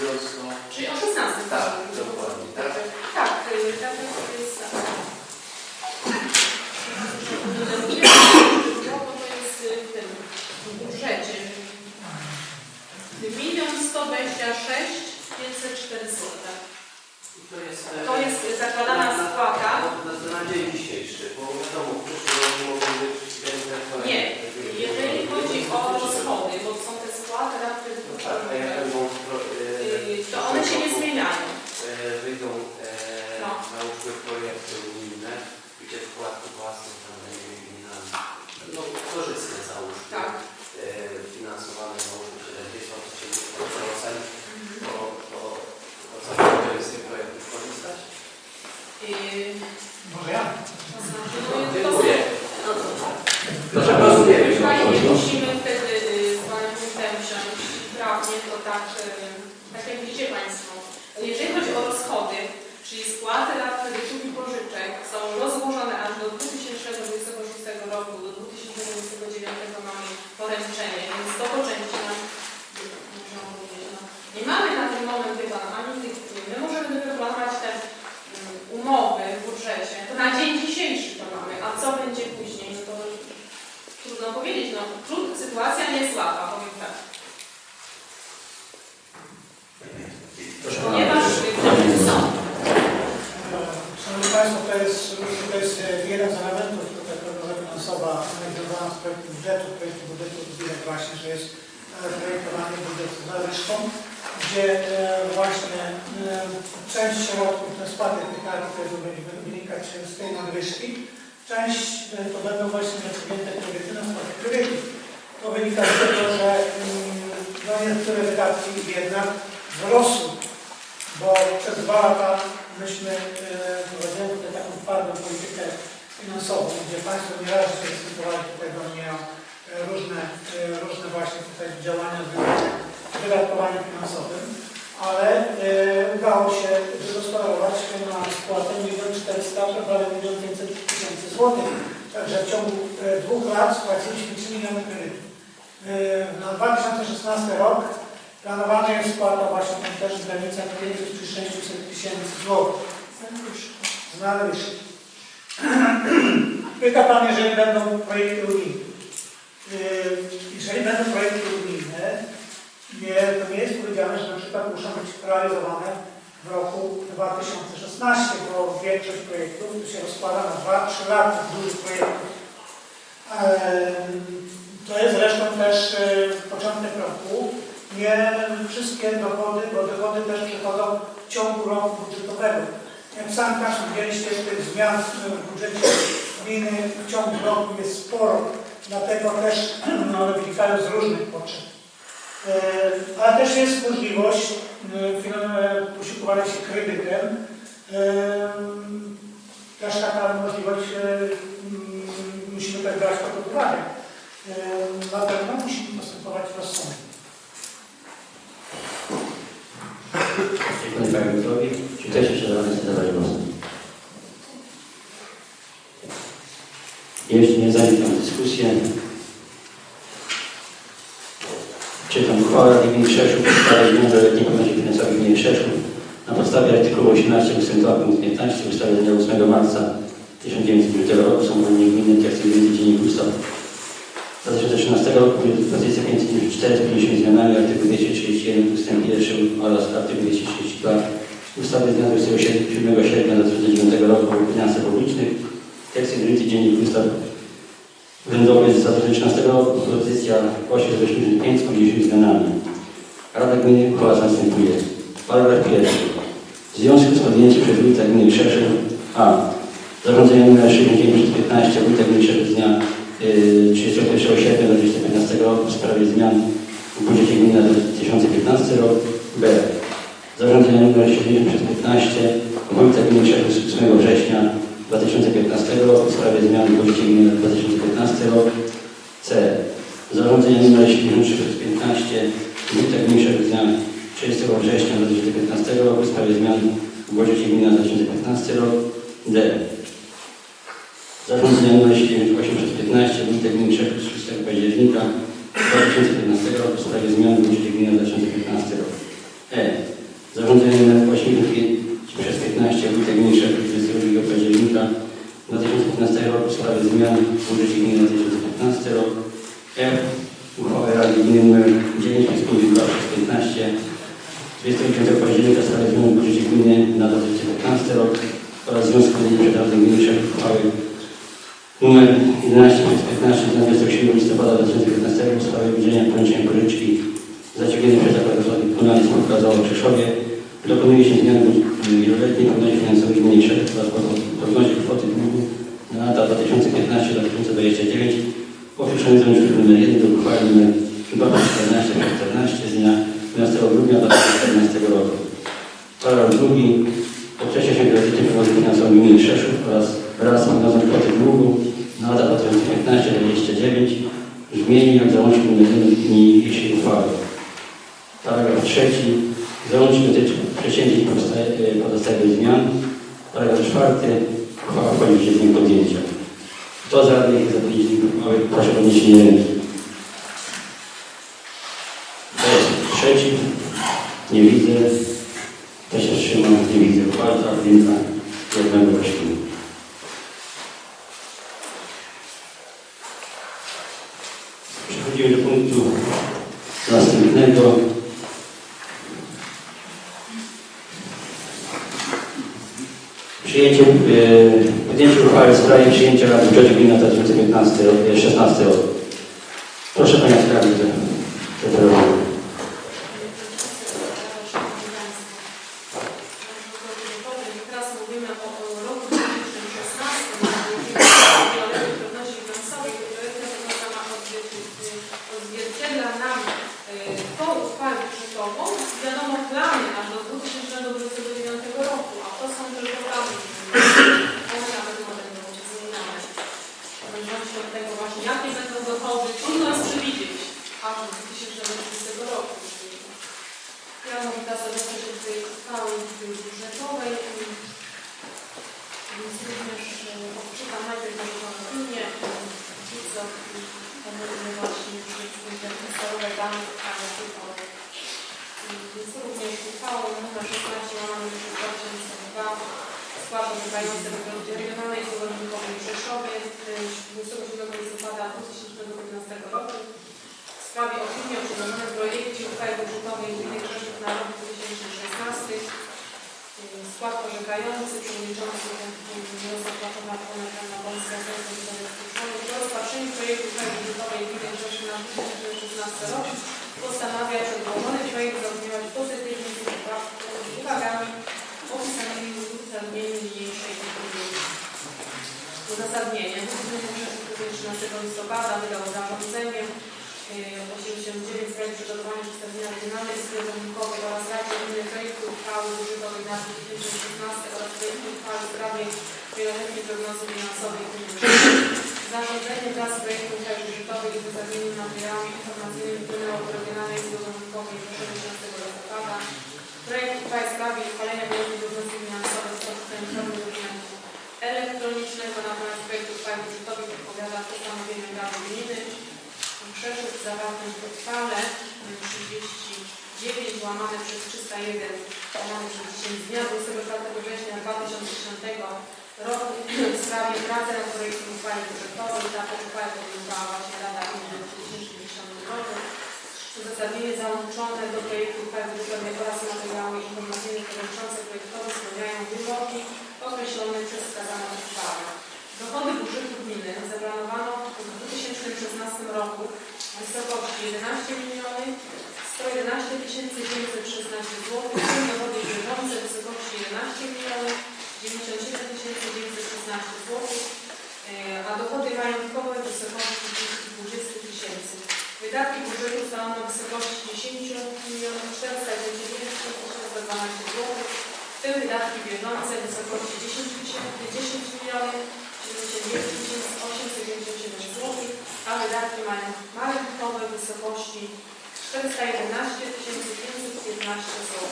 J: mówiąc, no...
H: Czyli o 16.
J: Tak, dokładnie, tak?
H: Tak, tak jest to jest w tym budżecie. Milion 126
J: 540. To jest,
H: to jest zakładana tak, tak. spłata. Na, na, na dzień dzisiejszy,
C: bo wiadomo, w przyszłym roku mogą być... Nie, Gminy
A: Krzeszów na podstawie artykułu 18 ust. 2 punkt 15 ustawy z dnia 8 marca 1909 roku są wolnie gminy Gminy Dziennik Ustaw 2013 roku pozycja 504 z 50 zmianami artykuł 231 ust. 1 oraz artykuł 232 ustawy z dnia 27 sierpnia 2009 roku o finansach publicznych Teksty Gminy Dziennik Ustaw Urzędowy z 2013 roku pozycja 885 z 50 zmianami. Rada Gminy uchwała następuje. Paragraf pierwszy. W związku z podjęciem przez wójta gminy Krzeszów A. Zarządzenie nr 6915 wójta gminy Krzeszów z dnia y, 31 sierpnia 2015 roku w sprawie zmian w budżecie gminy na 2015 rok. B. Zarządzenie nr 7015 wójta gminy Krzeszów z 8 września 2015 roku w sprawie zmian w budżecie gminy na 2015 rok. C. Zarządzenie nr 73 przez 15 Wójta Gminy Krzeszów z dnia 30 września 2015 roku w sprawie zmian w budżecie gminy na 2015 rok. D. Zarządzenie nr 78 przez 15 Wójta Gminy Krzeszów z 6 października 2015 roku w sprawie zmian w budżecie gminy na 2015 rok. E. Zarządzenie nr 85 przez 15 Wójta Gminy Krzeszów z 22 października 2015 roku w sprawie zmian w budżecie gminy na 2015 rok. F. Uchwała Rady Gminy nr 9 przez 52 przez 15 29 października w zmian w budżecie gminy na 2015 rok oraz w związku z Gminy Krzeszów uchwały nr 11 przez 15 z dnia 27 listopada 2015 roku w sprawie udzielenia poręczenia pożyczki zaciągniętej przez Zakład Komunalnej Spółka w Krzeszowie dokonuje się zmian wieloletniej prognozie finansowej gminy Krzeszów oraz prognozie kwoty długu na lata 2015-2029 określony zamiast numer 1 do uchwały nr 214 14 z dnia 12 grudnia 2014 roku. Paragraf drugi. Określa się kredyty prognozy finansowej gminy Krzeszów oraz wraz z prognozą kwoty długu na lata 2015-2029 29 w brzmieniu jak załącznik nr niniejszej uchwały. Paragraf trzeci. Załącznik dotyczy przedsięwzięć powsta- e, pozostałych zmian. Paragraf czwarty. Uchwała wchodzi w życie podjęcia. Kto za jest za podjęciem uchwały? Proszę o podniesienie ręki. Nie widzę. Się wstrzymał? Nie widzę. Uchwała za podjęta jednego kościoła. Przechodzimy do punktu następnego. Przyjęcie, yy, podjęcie uchwały w sprawie przyjęcia budżetu gminy na 2015 rok, e, 16 rok. Proszę Panią Skarbnicę. Przepraszam.
H: Teraz mówimy o o roku 2016, wieloletniej trudności finansowej, która ma odzwierciedla nam y, tą uchwałę budżetową. Wiadomo, plany aż do 2029 roku, a to są tylko plany. One nawet mogą być zmieniane. W zależności od tego właśnie, jakie będą dochody, trudno jest przewidzieć aż do 2020 roku. Teraz odnoszę się tej uchwały budżetowej. Więc również e, odczytam najpierw moją opinię. Co pomówmy właśnie tym historii danych, ale tylko. Jest również uchwałą nr 16 łamane przez 2002 skład orzekający w Regionalnej Sądownikowej w Rzeszowie z 27 listopada 2015 roku w sprawie opinii o przedłożonym projekcie uchwały budżetowej gminy Krzeszów na rok 2016. Skład orzekający, przewodniczący wniosek Platforma Parlamentarna Polska Związek Zarejestrowany do rozpatrzenia projektu uchwały budżetowej gminy Krzeszów na 2016 rok postanawia przedłożony projekt zaopiniować pozytywnie z uwagami uchwały. Uzasadnienie. Gminy 13 listopada wydał zarządzenie 89 w sprawie przygotowania przedstawienia regionalnej skierunkowej oraz Radzie Gminy projektu uchwały budżetowej na 2016 oraz projektu uchwały w sprawie wieloletniej prognozy finansowej gminy Zarządzenie wraz z projektem uchwały budżetowej i uzasadnieniem materiałami informacyjnymi do Regionalnej Skierunkowej 16 listopada. Projekt uchwały w sprawie uchwalenia wieloletniej prognozy finansowej z podstawy dokumentu elektronicznego natomiast projekt uchwały budżetowej odpowiada postanowieniu Rady Gminy Krzeszów zawartym w uchwale 39 łamane przez 301 łamane przez 10 z dnia 24 września 2010 roku w sprawie pracy nad projektem uchwały budżetowej. Taką uchwałę podjęła właśnie Rada Gminy w 2010 roku. Uzasadnienie załączone do projektu uchwały budżetowej oraz materiały informacyjne dotyczące projektowe spełniają wymogi określone przez wskazaną uchwałę. Dochody budżetu gminy zaplanowano w 2016 roku w wysokości 11 milionów 111 916 zł, dochody bieżące w wysokości 11 milionów 97 916 zł, a dochody majątkowe w wysokości 20 tysięcy. Wydatki budżetu ustalono w wysokości 10 milionów 499 412 zł, w tym wydatki bieżące w wysokości 10 tysięcy 10 milionów 79 897 zł, a wydatki majątkowe w wysokości 411 515 zł.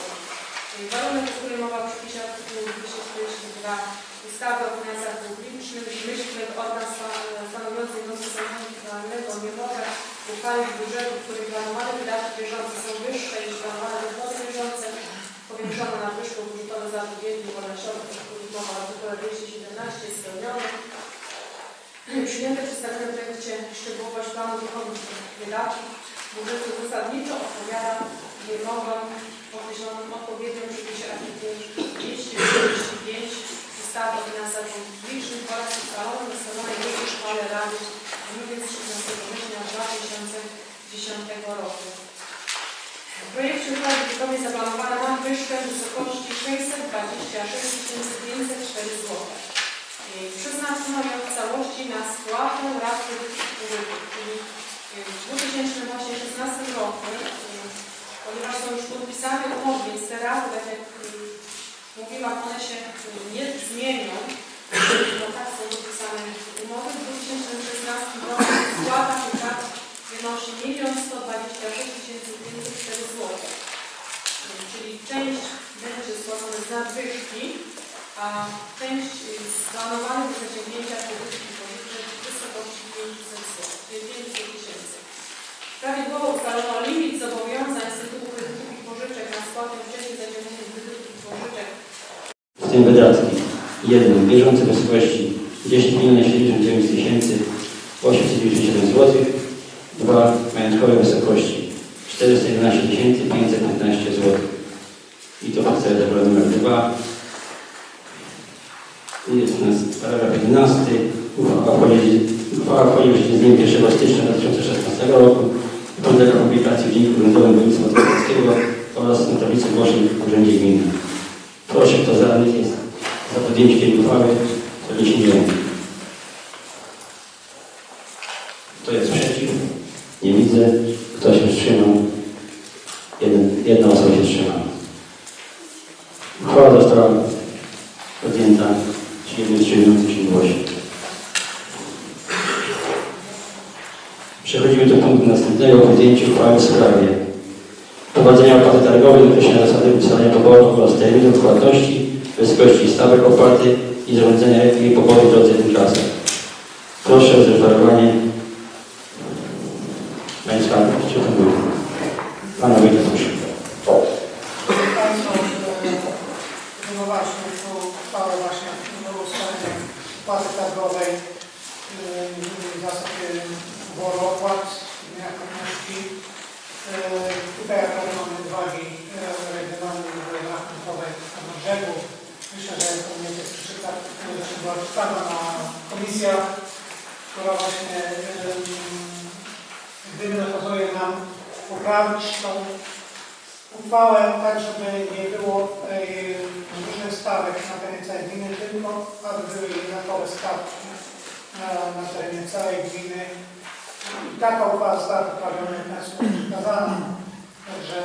H: Warunek, o którym mowa w przepisie artykułu 242 ustawy o finansach publicznych, w myśl którego organ stanowiący jednostkę samorządu nie może uchwalić budżetu, w którym planowane wydatki bieżące są wyższe niż planowane dochody bieżące, powiększono nadwyżką budżetową zatrudnienie wolnościowych, o których mowa w artykule 217 spełnione. Przyjęte w projekcie szczegółowość planu dochodów wydatków budżetu zasadniczo odpowiada wymogom określonym odpowiednio w przepisie artykułu 245 ustawy o finansach publicznych oraz ustalonym w ustalonej drugiej uchwale Rady Gminy z 13 września 2010 roku. W projekcie uchwały budżetowej zaplanowano nadwyżkę w wysokości 626 504 zł. Yy, Przeznaczono ją w całości na spłatę raty yy, w 2016 roku, yy, ponieważ są już podpisane umowy, więc te raty, tak jak mówiłam, one się nie zmienią. Bo tak są podpisane umowy. W 2016 roku spłata tych rat wynosi 1 126 504 zł. Czyli część będzie spłacona z nadwyżki a część z planowanych przedsięwzięcia kredytów i pożyczek w wysokości 500 zł, czyli 500 tysięcy. Prawidłowo ustalono limit zobowiązań z tytułu kredytów i pożyczek na spłatę wcześniej zaciągniętych kredytów i pożyczek
A: w tym wydatki. 1. Bieżące w wysokości 10 79 tysięcy 897 zł. 2. Majątkowe w wysokości 411 515 zł. I to podstawa tabela numer 2. Jest nas paragraf 11. Uchwała w życie z dniem 1 stycznia 2016 roku. Podlega publikacji w Dzienniku Urzędowym Województwa Podlaskiego oraz na tablicy głoszeń w Urzędzie Gminy. Proszę, kto za jest za podjęcie tej uchwały, podniesienie ręki. Kto jest przeciw? Nie widzę. Kto się wstrzymał? Jeden, jedna osoba się wstrzymała. Uchwała została podjęta wstrzymującym się głosie. Przechodzimy do punktu następnego. Podjęcie uchwały w sprawie prowadzenia opłaty targowej, określenia zasady ustalenia poboru oraz terminów płatności, wysokości stawek opłaty i zarządzania jej poboru w drodze tymczasem. Proszę o zreferowanie Państwa, to był Pana Wójta, proszę.
C: Państwo, no właśnie, tu uchwałę właśnie opłaty targowej, yy, zasad poboru opłat, płatności. Yy, Tutaj akurat mamy uwagi yy, regionalnej na brzegu. Myślę, że powinien też przeczytać, że była czytana na komisja, która właśnie yy, gdyby nakazuje nam poprawić tą uchwałę tak, żeby nie było yy, różnych stawek na terenie całej gminy, tylko aby były jednakowe stawki na, terenie całej gminy. I taka uchwała została poprawiona, jak Państwu przekazana. Także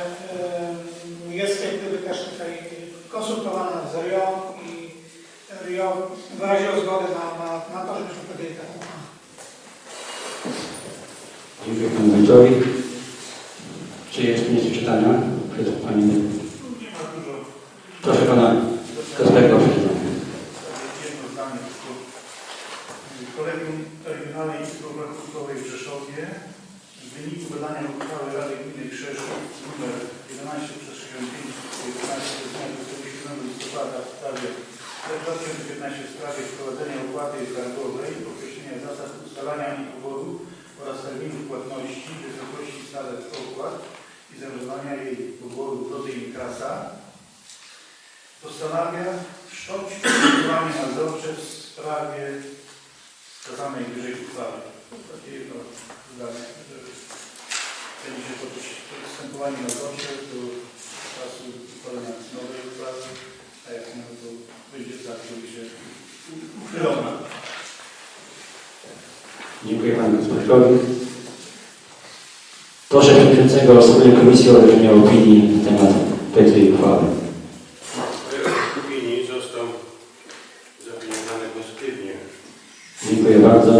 C: jest jak gdyby też tutaj konsultowana z RIO i RIO wyraziło zgodę na, na, na to, żebyśmy podjęli taką uchwałę.
A: Dziękuję Panu Wójtowi. Czy jest miejsce czytania? Pani. Proszę Pana Kasperka o przeczytanie.
K: Jedno zdanie tylko. Kolegium Regionalnej Izby Obrachunkowej w Rzeszowie w wyniku wydania uchwały Rady Gminy Krzeszów nr 11 przez 65 11 z dnia 27 listopada w sprawie w 2015 w sprawie wprowadzenia opłaty targowej, określenia zasad ustalania i poboru oraz terminów płatności, wysokości stawek opłat i zarządzania jej poboru w drodze inkasa postanawia wszcząć postępowanie nadzorcze w sprawie wskazanej wyżej uchwały. Takie jedno zdanie, że będzie się toczyć postępowanie nadzorcze do czasu uchwalenia nowej uchwały, a jak nie, to będzie tak, żeby się uchylona.
A: Dziękuję Panu Kasperkowi. Proszę Przewodniczącego o wspólnej komisji o wyrażenie opinii na temat tej uchwały.
D: Projekt opinii został zaopiniowany pozytywnie.
A: Dziękuję bardzo.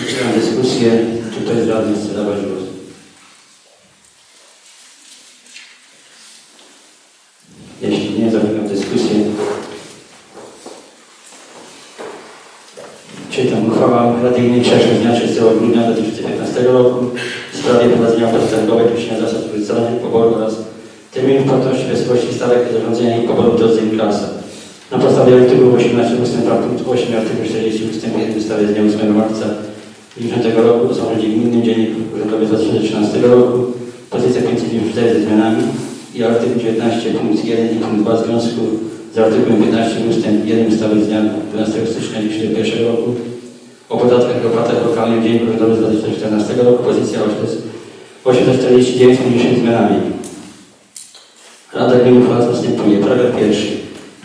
A: Otwieram dyskusję. Czy ktoś z radnych chce zabrać głos? Jeśli nie, zamykam dyskusję. Czytam uchwała Rady Gminy Krzeszów z dnia 30 grudnia 2015 roku sprawie prowadzenia opłaty targowej, określenia zasad ustalania poboru oraz terminów płatności wysokości stawek zarządzania i poboru drodze klasa. Na podstawie artykułu 18 ust. 2 punkt 8 i artykuł 40 ust. 1 ustawy z dnia 8 marca 90 roku o samorządzie gminnym Dziennik Urzędowy z 2013 roku pozycja 594 ze zmianami i artykuł 19 punkt 1 i punkt 2 w związku z artykułem 15 ust. 1 ustawy z dnia 12 stycznia 2001 roku o podatkach i opłatach lokalnych Dziennik Urzędowy z 2014 roku pozycja 849 z zmianami. Rada Gminy uchwała następuje. Paragraf pierwszy.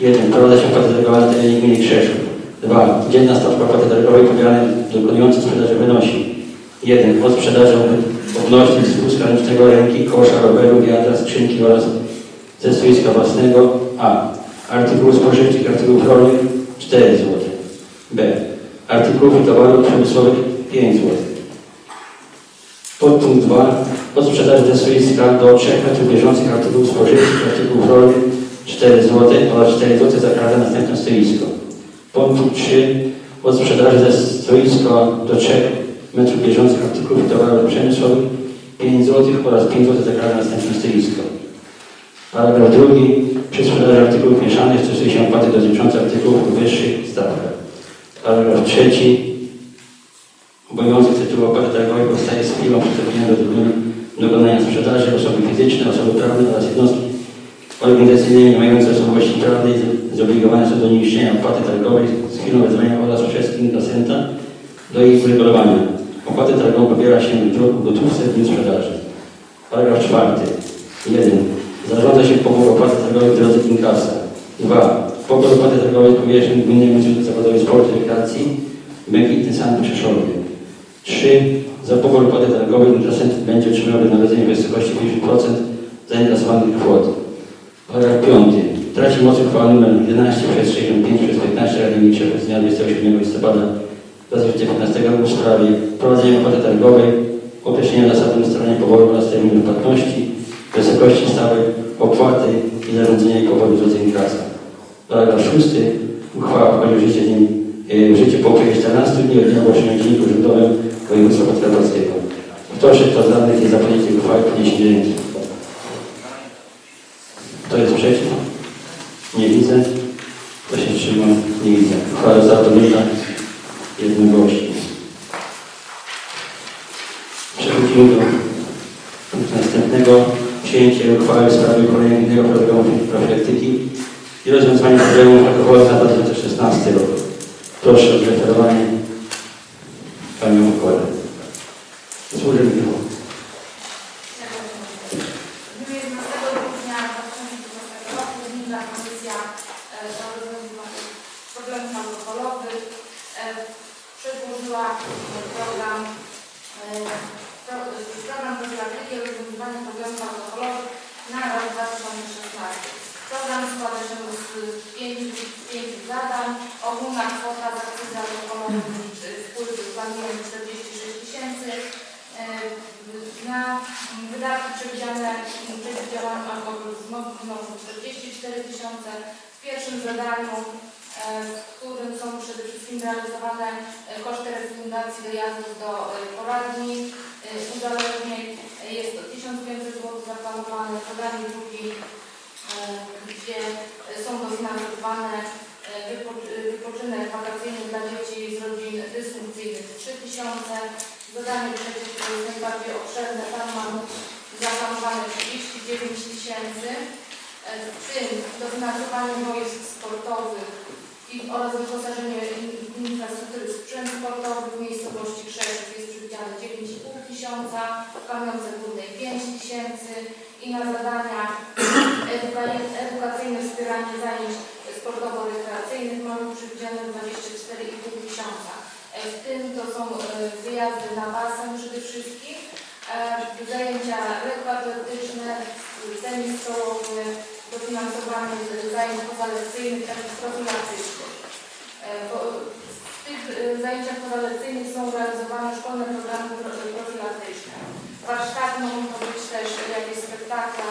A: 1. Wprowadza się opłaty delegowane na terenie gminy Krzeszów. 2. Dzienna stawka opłaty delegowej pobierana dokonujący sprzedaży wynosi 1. Od sprzedaży odnośnych z wózka ręcznego ręki, kosza, roweru, wiatra, skrzynki oraz ze stoiska własnego A. Artykułów spożywczych, artykułów rolnych 4 zł. B. Artykułów i towarów przemysłowych 5 zł. Podpunkt 2. Od sprzedaży ze stoiska do 3 metrów bieżących artykułów spożywczych, artykułów rolnych 4 zł oraz 4 zł za każde następne stoisko. Punkt 3. Od sprzedaży ze stoiska do 3 metrów bieżących artykułów i towarów przemysłowych 5 zł oraz 5 zł za każde następne stoisko. Paragraf drugi. Przy sprzedaży artykułów mieszanych stosuje się opłaty dotyczące artykułów o wyższych stawkach. Paragraf trzeci. Obowiązek opłaty targowej powstaje z chwilą przystąpienia do dokonania- sprzedaży osoby fizyczne, osoby prawne oraz jednostki organizacyjne nie mające osobowości prawnej zobligowane są do niszczenia opłaty targowej z chwilą wezwania oraz przez inkasenta do jej uregulowania. Opłatę targową pobiera się w gotówce w dniu sprzedaży. Paragraf czwarty. 1. Zarządza się pobór opłaty targowej w drodze inkasa. 2. Pobór opłaty targowej powierza się Gminnej Instytutu Zawodowej Sportu i Rekreacji ten sam w Rzeszowie. 3. Za pobór opłaty targowej inkasent będzie otrzymywał wynagrodzenie w wysokości 50% zainkasowanych kwot. Paragraf 5. Traci moc uchwała nr 11 przez 65 przez 15 Rady Miejskiej z dnia 27 listopada 2015 roku w sprawie wprowadzenia opłaty targowej, określenia zasad ustalenia poboru oraz terminu płatności, wysokości stałej opłaty i zarządzenia jej poboru z oceny kasa. Paragraf 6. Uchwała wchodzi w życie, e, w życie po upływie 14 dni od dnia ogłoszenia w Dzienniku Urzędowym Województwa Podkarpackiego. Kto się kto z radnych jest za podjęciem uchwały podniesie rękę. Kto jest przeciw? Nie widzę. Kto się wstrzymał? Nie widzę. Uchwała została podjęta jednogłośnie. Przechodzimy do następnego. Przyjęcie uchwały w sprawie kolejnego programu profilaktyki i rozwiązywania problemów alkoholu na 2016 rok. Proszę o zreferowanie Panią Układę. Służę mikrofon.
L: W dniu 11 grudnia 2015 roku Gminna Komisja e, do rozwiązywania problemów alkoholowych e, przedłożyła e, program, e, pro- program profilaktyki i rozwiązywania problemów alkoholowych na rok 2016. Program składa się z pięciu, pięciu zadań. Ogólna kwota z akcyzy alkoholowej wpływy planujemy 46 tysięcy. Na wydatki przewidziane przeciwdziałaniu alkoholizmu wynoszą 44 tysiące. W pierwszym zadaniu, w którym są przede wszystkim realizowane e, koszty refundacji dojazdów do e, poradni e, uzależnień. Jest to 1500 zł zaplanowane. Zadanie drugie, gdzie są dofinansowane wypoczynek wakacyjny dla dzieci z rodzin dysfunkcyjnych 3000. Zadanie trzecie, które jest najbardziej obszerne, tam mamy zaplanowane 39 tysięcy, e, w tym dofinansowanie boisk sportowych i, oraz wyposażenie infrastruktury sprzęt sportowy w miejscowości Krzeszów jest przewidziane 9,5 tysiąca, w Kamionce Górnej 5 tysięcy i na zadania eduka- edukacyjne wspieranie zajęć sportowo-rekreacyjnych mamy przewidziane 24,5 tysiąca. E, W tym to są e, wyjazdy na basen przede wszystkim, e, zajęcia lekkoatletyczne, tenis dofinansowanie zajęć pozalekcyjnych, takich profilaktycznych. E, W tych zajęciach pozalekcyjnych są realizowane szkolne programy pro- profilaktyczne. Warsztaty mogą być też jakieś spektakle.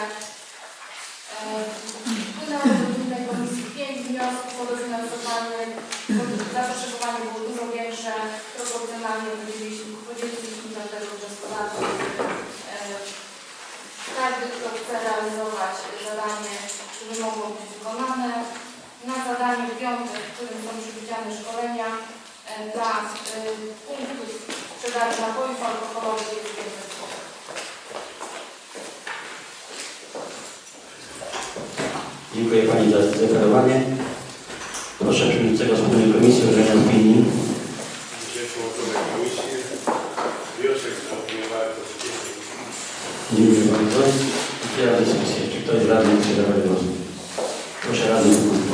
L: Wpłynęło do Komisji pięć wniosków o dofinansowanie. bo Zapotrzebowanie było dużo większe, proporcjonalnie podzieliliśmy, podzieliliśmy dlatego. E, Każdy, kto chce realizować zadanie, które mogło być wykonane. Na zadanie piąte, w którym są przewidziane szkolenia e, dla e, punktów sprzedaży napojów alkoholowych jest 500 zł.
A: Dziękuję Pani za zdeklarowanie. Proszę przewodniczącego Wspólnej Komisji o udzielenie opinii.
D: Dziękuję członkowie komisji. Wniosek zaopiniowałem pozytywnie.
A: Dziękuję bardzo. Otwieram dyskusję. Czy ktoś z radnych chce zabrać głos? Proszę radnych.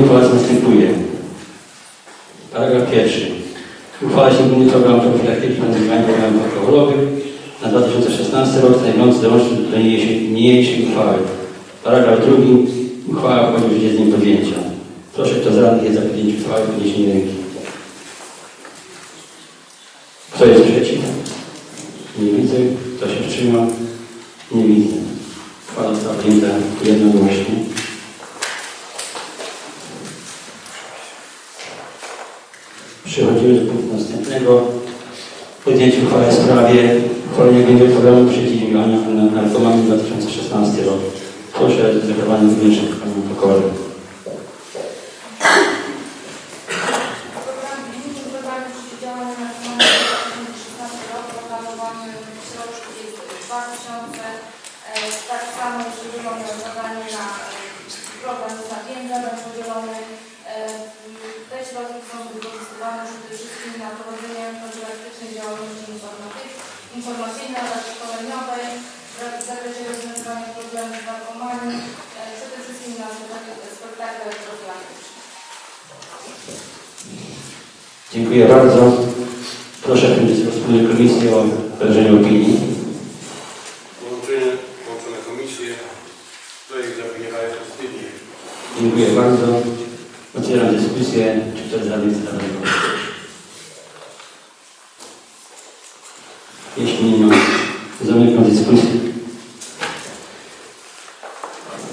A: Rada Gminy uchwała co następuje. Paragraf pierwszy. Uchwala się gminny program profilaktyki i rozwiązywania problemów alkoholowych na 2016 rok, znajdujący dołącznik do niniejszej, niniejszej uchwały. Paragraf drugi. Uchwała wchodzi w życie z dniem podjęcia. Proszę, kto z radnych jest za podjęciem uchwały, podniesienie ręki. Kto jest przeciw? Nie widzę. Kto się wstrzymał? Nie widzę. Uchwała została podjęta jednogłośnie. Przechodzimy do punktu następnego. Podjęcie uchwały w sprawie uchwalenia gminnego programu przeciwdziałania narkomanii 2016 rok. Proszę o zachowanie zwiększeń w panią pokorę.
L: Program gminy globalny przeciwdziałania narkomanii 2016 rok zaplanowany w środku jest 2000. E, Tak samo jeżeli mamy zadanie na e, program jest na 5 zadań podzielony. E, Te środki są wykorzystywane przede wszystkim na prowadzenie profilaktycznej działalności informaty- informacyjnej oraz szkoleniowej w zakresie rozwiązywania problemów narkomanii, e, przede wszystkim na spektakle- spektakle profilaktyczne.
A: Dziękuję bardzo. Proszę Komisji o wyrażenie opinii.
D: Połączenie, połączone komisje, projekt zaopiniowały pozytywnie.
A: Dziękuję bardzo. Otwieram dyskusję. Czy ktoś z radnych chce zabrać głos? Jeśli nie ma, zamykam dyskusję.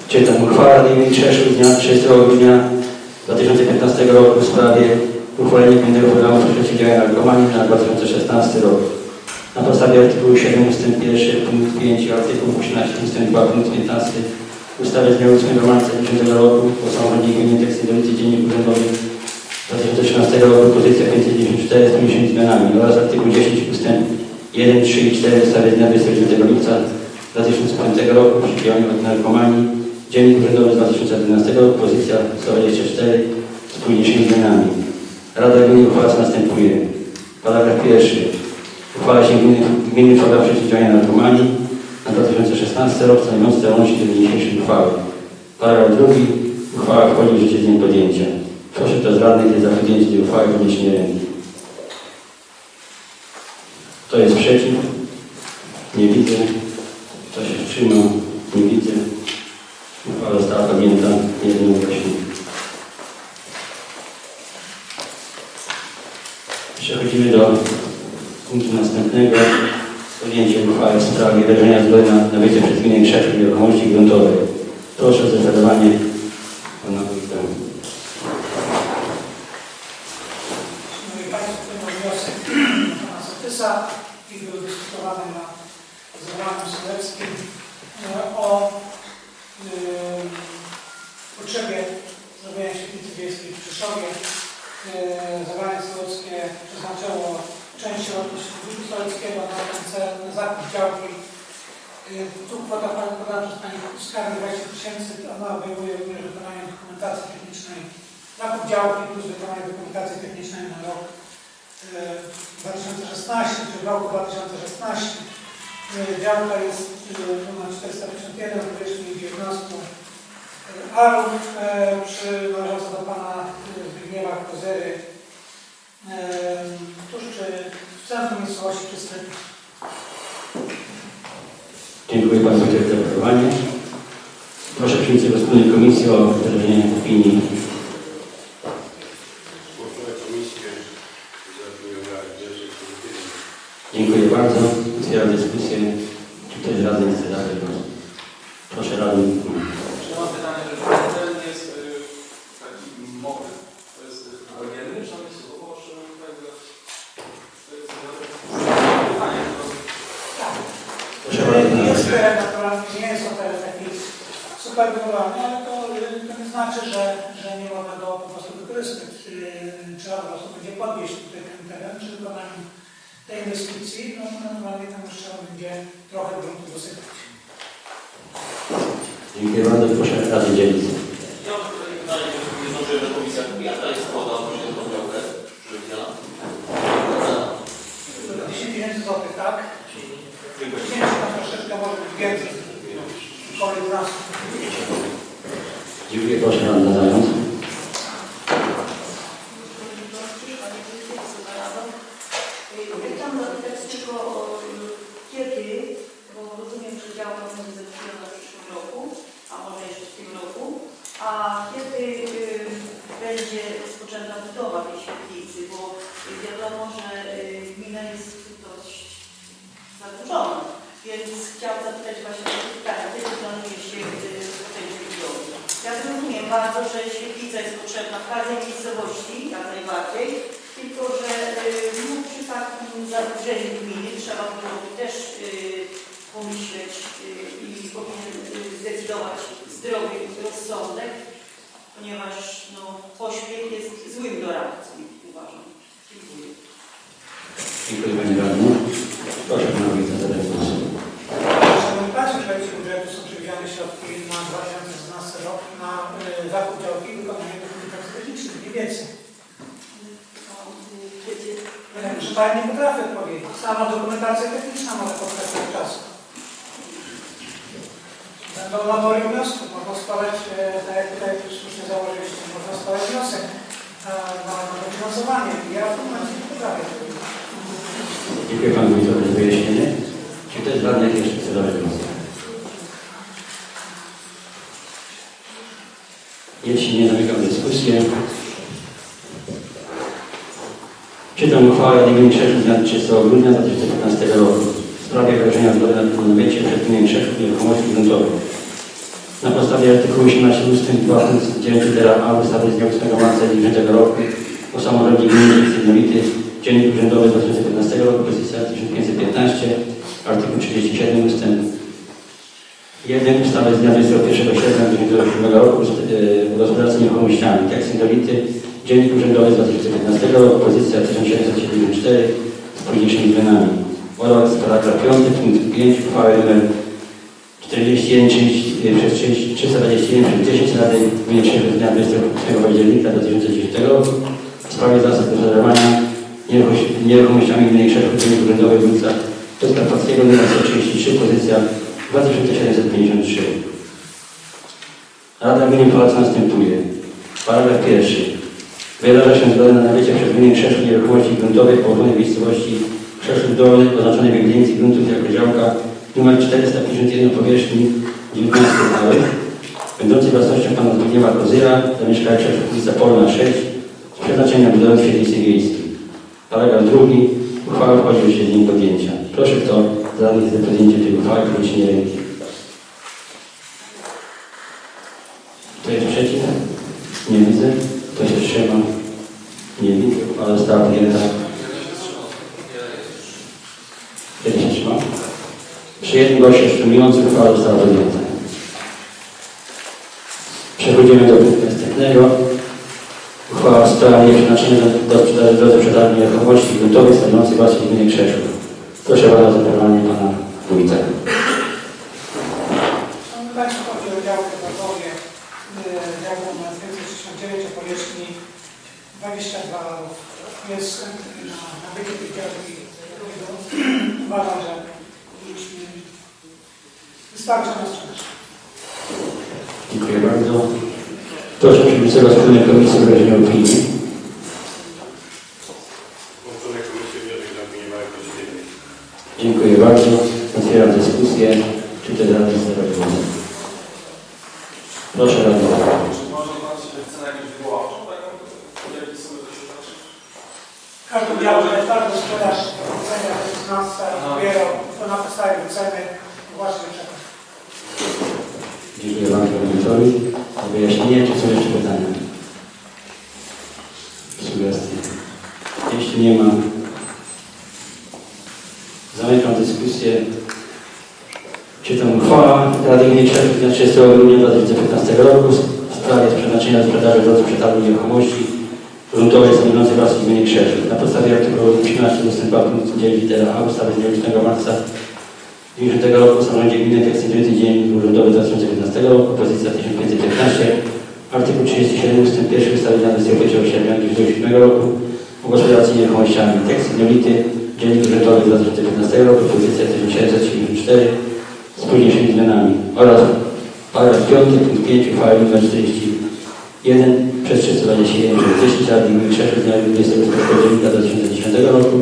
A: Czytam uchwałę Rady Krzeszów z dnia 30 grudnia 2015 roku w sprawie uchwalenia gminnego programu przeciwdziałania narkomanii na 2016 rok. Na podstawie artykułu 7 ust. 1 punkt 5 i artykułu 18 ust. 2 punkt 15 ustawy z dnia 8 marca 2010 roku o samorządzie gminy tekst edycji dziennik urzędowy 2013 roku pozycja 594 z tymi zmianami oraz artykuł 10 ust. 1, 3 i 4 ustawy z dnia 29 lipca 2005 roku o przeciwdziałaniu narkomanii dziennik urzędowy z 2011 roku pozycja 124 z późniejszymi zmianami. Rada Gminy uchwała następuje. Paragraf pierwszy. Uchwala się gminy, gminy program przeciwdziałania narkomanii na 2016 rok stanowiący załącznik do niniejszej uchwały. Paragraf drugi. Uchwała wchodzi w życie z dniem podjęcia. Proszę z radnych jest za podjęcie tej uchwały podniesienie ręki. Kto jest przeciw? Nie widzę. Kto się wstrzymał? Nie widzę. Uchwała została podjęta jednogłośnie. Przechodzimy do punktu następnego. Podjęcie uchwały w sprawie wyrażenia zgody na nabycie przez gminę Krzeszów nieruchomości gruntowej. Proszę o zareagowanie pana wójta.
C: Szanowni Państwo, ten wniosek pana Sotysa i był dyskutowany na zebraniu sołeckim e, o y, potrzebie zrobienia świetlicy wiejskiej w Krzeszowie. Y, Zebranie sołeckie przeznaczyło część środków sołeckiego na ten na zakup działki. Y, Tu kwota Pani Skarby 20 tysięcy, ona obejmuje również wykonanie dokumentacji technicznej zakup działki plus wykonanie dokumentacji technicznej na rok e, 2016, czy w roku 2016. E, Działka jest numer 451, powierzchni 19 arów e, przy należąca do pana Zbigniewa Kozery tuż przy w centrum miejscowości Przystępy.
A: Dziękuję Panu za zaprezentowanie. Proszę przyjęcie do wspólnej komisji o wyrażenie opinii. Dziękuję bardzo. Otwieram dyskusję. Czy ktoś z radnych chce zabrać głos? Proszę radny.
G: Czy mam pytanie, że ten teren jest y, taki mokry. To jest y, bagienny, czy on jest około tego? To jest y, pytanie. to-
A: Proszę
C: Nie
A: radny.
C: jest teren naturalny, nie jest to teren taki super ale to, to nie znaczy, że, że nie można go po prostu wykorzystać. Y, Trzeba po prostu będzie podnieść tutaj ten teren przy wykonaniu tej inwestycji. No naturalnie tam już trzeba będzie trochę gruntu dosypać.
A: Dziękuję bardzo. Proszę radny dzielić.
M: Ja mam tutaj pytanie, bo nie zdążyłem do komisji. Jaka jest kwota właśnie tą działkę przewidziana?
C: 10 tysięcy złotych, tak? 10 tam troszeczkę może być więcej. Około 11.
A: Dziękuję. Proszę radny zając.
B: Chciałam zapytać tylko o y, kiedy, bo rozumiem, że działka będzie zakończona w przyszłym roku, a może jeszcze w tym roku, a kiedy y, będzie rozpoczęta budowa tej świetlicy, bo wiadomo, że y, gmina jest dość zadłużona, więc chciałam zapytać właśnie o te pytania, kiedy planuje się y, rozpoczęcie budowy. Ja rozumiem bardzo, że świetlica jest potrzebna w każdej miejscowości, jak najbardziej, tylko że y, no, przy takim zadłużeniu gminy trzeba byłoby też y, pomyśleć y, i powinien y, zdecydować zdrowy rozsądek, ponieważ no, pośpiech jest złym doradcą, uważam. Dziękuję.
A: Dziękuję Pani radny. Proszę Pana Wójta zabrać głos.
C: Szanowni Państwo, w projekcie budżetu są przewidziane środki na 2012 rok na y, zakup działki i wykonanie dokumentacji technicznej. Nie więcej. Ja Proszę Pani, nie potrafię odpowiedzieć. Sama dokumentacja techniczna może potrzebować czasu. Będą nabory wniosków. Można składać, e, tak jak tutaj słusznie założyliście, można składać wniosek e, na, na dofinansowanie. Ja w tym momencie nie potrafię odpowiedzieć.
A: Dziękuję Panu Wójtowi za wyjaśnienie. Czy ktoś z radnych jeszcze chce zabrać głos? Jeśli nie, zamykam dyskusję. Czytam uchwałę Krzeszów z dnia 30 grudnia 2015 roku w sprawie wyrażenia zgody na nabycie przez gminę Krzeszów nieruchomości gruntowych. Na podstawie artykułu 18 ust. 2 punkt 9 litera A ustawy z dnia 8 marca 90 roku o samorządzie gminy jednolity Dziennik Urzędowy 2015 roku, pozycja 1515, artykuł 37 ust. 1 ustawy z dnia 21 sierpnia 2007 roku e, o gospodarce nieruchomościami. Tekst jednolity Dziennik Urzędowy z 2015 roku, pozycja 1774 z późniejszymi zmianami. Oraz paragraf 5 punkt 5 uchwały nr 41 30, przez 30 321 przez 10 Rady Krzeszów z dnia 28 października 2010 roku w sprawie zasad gospodarowania nieruchomości- nieruchomościami gminy Krzeszów Dziennik Urzędowy w ulicach Podkarpackiego nr 133 pozycja 2753. Rada Gminy co następuje. Paragraf pierwszy. Wyraża się zgodę na nabycie przez gminę Krzeszów nieruchomości gruntowych położonej w miejscowości Krzeszów Dolny oznaczonej w ewidencji gruntów jako działka nr 451 powierzchni 19 małych, będącej własnością pana Zbigniewa Kozyra, zamieszkała Krzeszów ulica Polna 6 z przeznaczeniem budowy świetlicy wiejskiej. Paragraf drugi. Uchwała wchodzi w życie z dniem podjęcia. Proszę kto za radnych za podjęcie tej uchwały podniesie ręki. Kto jest przeciw? Nie widzę. Kto się wstrzymał? Nie widzę. Uchwała została podjęta. Kiedy się wstrzymał? Przy jednym głosie wstrzymującym uchwała została podjęta. Przechodzimy do punktu następnego. Uchwała w sprawie przeznaczenia do, sprzedaży drodze przetargu nieruchomości gruntowych stanowiących własność gminy Krzeszów. Proszę bardzo o zabranie pana wójta.
C: Szanowni Państwo, chodzi o działkę w Barbowie, działką na 269 o powierzchni 22 arów. jest na i uważam, że mieliśmy wystarczająco czas.
A: Dziękuję bardzo. Proszę przewodniczącego wspólnej komisji o wyrażenie opinii. Dziękuję bardzo. Otwieram dyskusję. Czy te rady zabrać głos? Proszę radny.
G: Czy może Pan się chce na jakąś wywoławczą taką? Jaki sobie to się znaczy?
C: Każdy jest bardzo sprzedaż ocenia wyznawca dopiero to na podstawie wyceny właśnie czeka.
A: Dziękuję bardzo Wójtowi za wyjaśnienie. Czy są jeszcze pytania? Sugestie? Jeśli nie ma, zamykam dyskusję. Czytam uchwała Rady Gminy dnia 30 grudnia 2015 roku w sprawie przeznaczenia do sprzedaży drodzy przetargu nieruchomości gruntowej stanowiącej własność gminy Krzeszów. Na podstawie artykułu 18 ust. 2 punkt 9 litera A ustawy z dnia 8 marca 90 roku samorządzie gminy tekstylizy dzień urzędowy 2015 roku, pozycja 1515, artykuł 37 ust. 1 ustawy z dnia 21 sierpnia 2007 roku o gospodarce nieruchomościami tekst jednolity dziennik urzędowy 2015 roku, pozycja 1774 z późniejszymi zmianami oraz paragraf 5 punkt 5 uchwały nr 41 przez 321 przez 10 Rady Gminy Krzeszów z dnia 21 października 2010 roku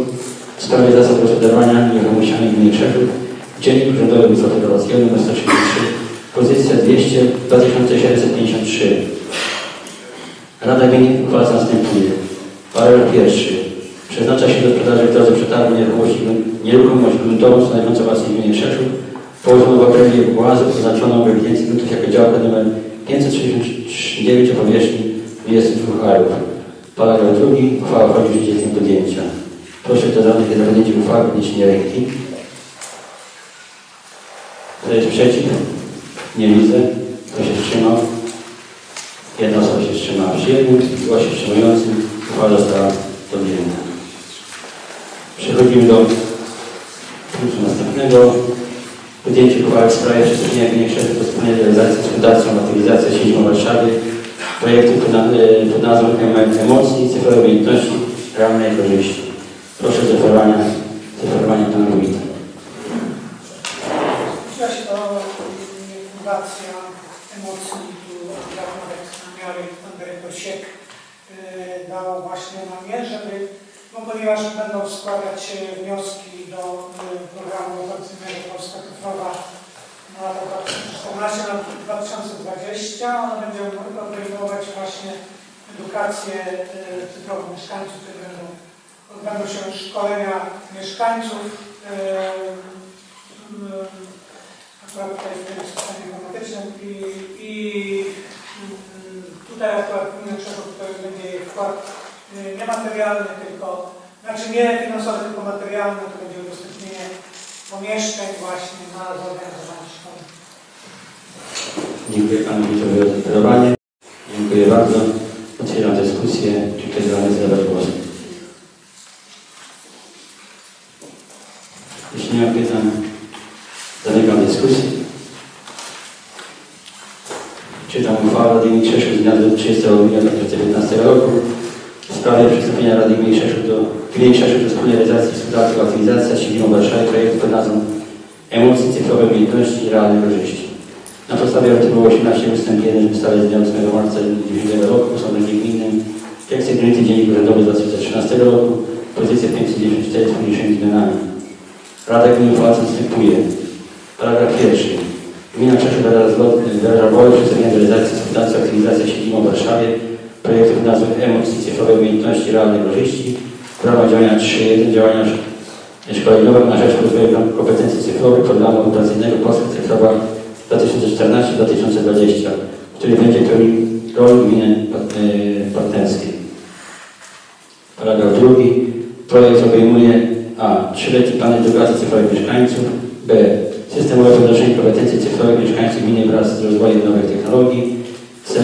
A: w sprawie zasad gospodarowania nieruchomościami gminy Krzeszów Dziennik Urzędowy 1 nr 133 pozycja 200 2753 Rada Gminy uchwala co następuje. Paragraf pierwszy. Przeznacza się do sprzedaży w drodze przetargu nieruchomości, nieruchomość gruntową stanowiącą własność gminy Krzeszów położoną w okręgie Łazy oznaczoną w ewidencji gruntów jako działka nr 569 o powierzchni 22 arów. Paragraf drugi. Uchwała wchodzi w życie z dniem podjęcia. Proszę do danych do podjęcia uchwały podniesienie ręki. Kto jest przeciw? Nie widzę. Kto się wstrzymał? Jedna osoba się wstrzymała przy jednym, głosie wstrzymującym. Uchwała została podjęta. Przechodzimy do punktu następnego. Podjęcie uchwały w sprawie przystąpienia do wspólnej realizacji z Fundacją Aktywizacja Siedzibą w Warszawie projektu pod, na, e, nazwą Em- Emocji, Cyfrowe Umiejętności, Realnej Korzyści. Proszę o zaferowanie, zaferowanie Pana Wójta.
C: Myślę, że to fundacja emocji, tu jak nawet namiary pan dyrektor Siek y, dał właśnie namiar, żeby, no ponieważ będą składać się wnioski do y, programu operacyjnego Polska Cyfrowa na lata 2014 na 2020, ona będzie obejmować właśnie edukację cyfrową mieszkańców, które będą, odbędą się szkolenia mieszkańców y, y, akurat tutaj w tym systemie informatycznym i, i mm, tutaj akurat Krzeszów to będzie wkład niematerialny, tylko, znaczy nie finansowy, tylko materialny, to będzie udostępnienie pomieszczeń właśnie na zorganizowanie.
A: Dziękuję Panu Wójtowi za zaferowanie. Dziękuję bardzo. Otwieram dyskusję. Czy ktoś z chce zabrać głos? Jeśli nie ma pytań, zamykam dyskusję. Czytam uchwałę Rady Gminy Krzeszów z dnia 30 grudnia 2015 roku w sprawie przystąpienia Rady Gminy Krzeszów do Gminy Krzeszów do wspólnej realizacji współpracy aktywizacja siedzibą w Warszawie projektu pod nazwą Emocji cyfrowe umiejętności i realne korzyści. Na podstawie artykułu 18 ust. 1 ustawy z dnia 8 marca 1990 roku o sądzie gminnym tekst jednolity dziennik urzędowy z 2013 roku pozycja 594 z pomniejszymi zmianami. Rada Gminy uchwała co następuje. Paragraf pierwszy. Gmina Krzeszów wyraża wolę przedstawienia do realizacji współpracy aktywizacja siedzibą w Warszawie projektu pod nazwą Emocji cyfrowe umiejętności i realne korzyści w ramach działania 3.1 działania szkoleniowe na rzecz rozwoju kompetencji cyfrowych programu operacyjnego Polska Cyfrowa 2014-2020, który będzie pełnił rolę gminy partnerskiej. Paragraf drugi. Projekt obejmuje a. Trzyletni plan edukacji cyfrowej mieszkańców b. Systemowe podnoszenie kompetencji cyfrowych mieszkańców gminy wraz z rozwojem nowych technologii c.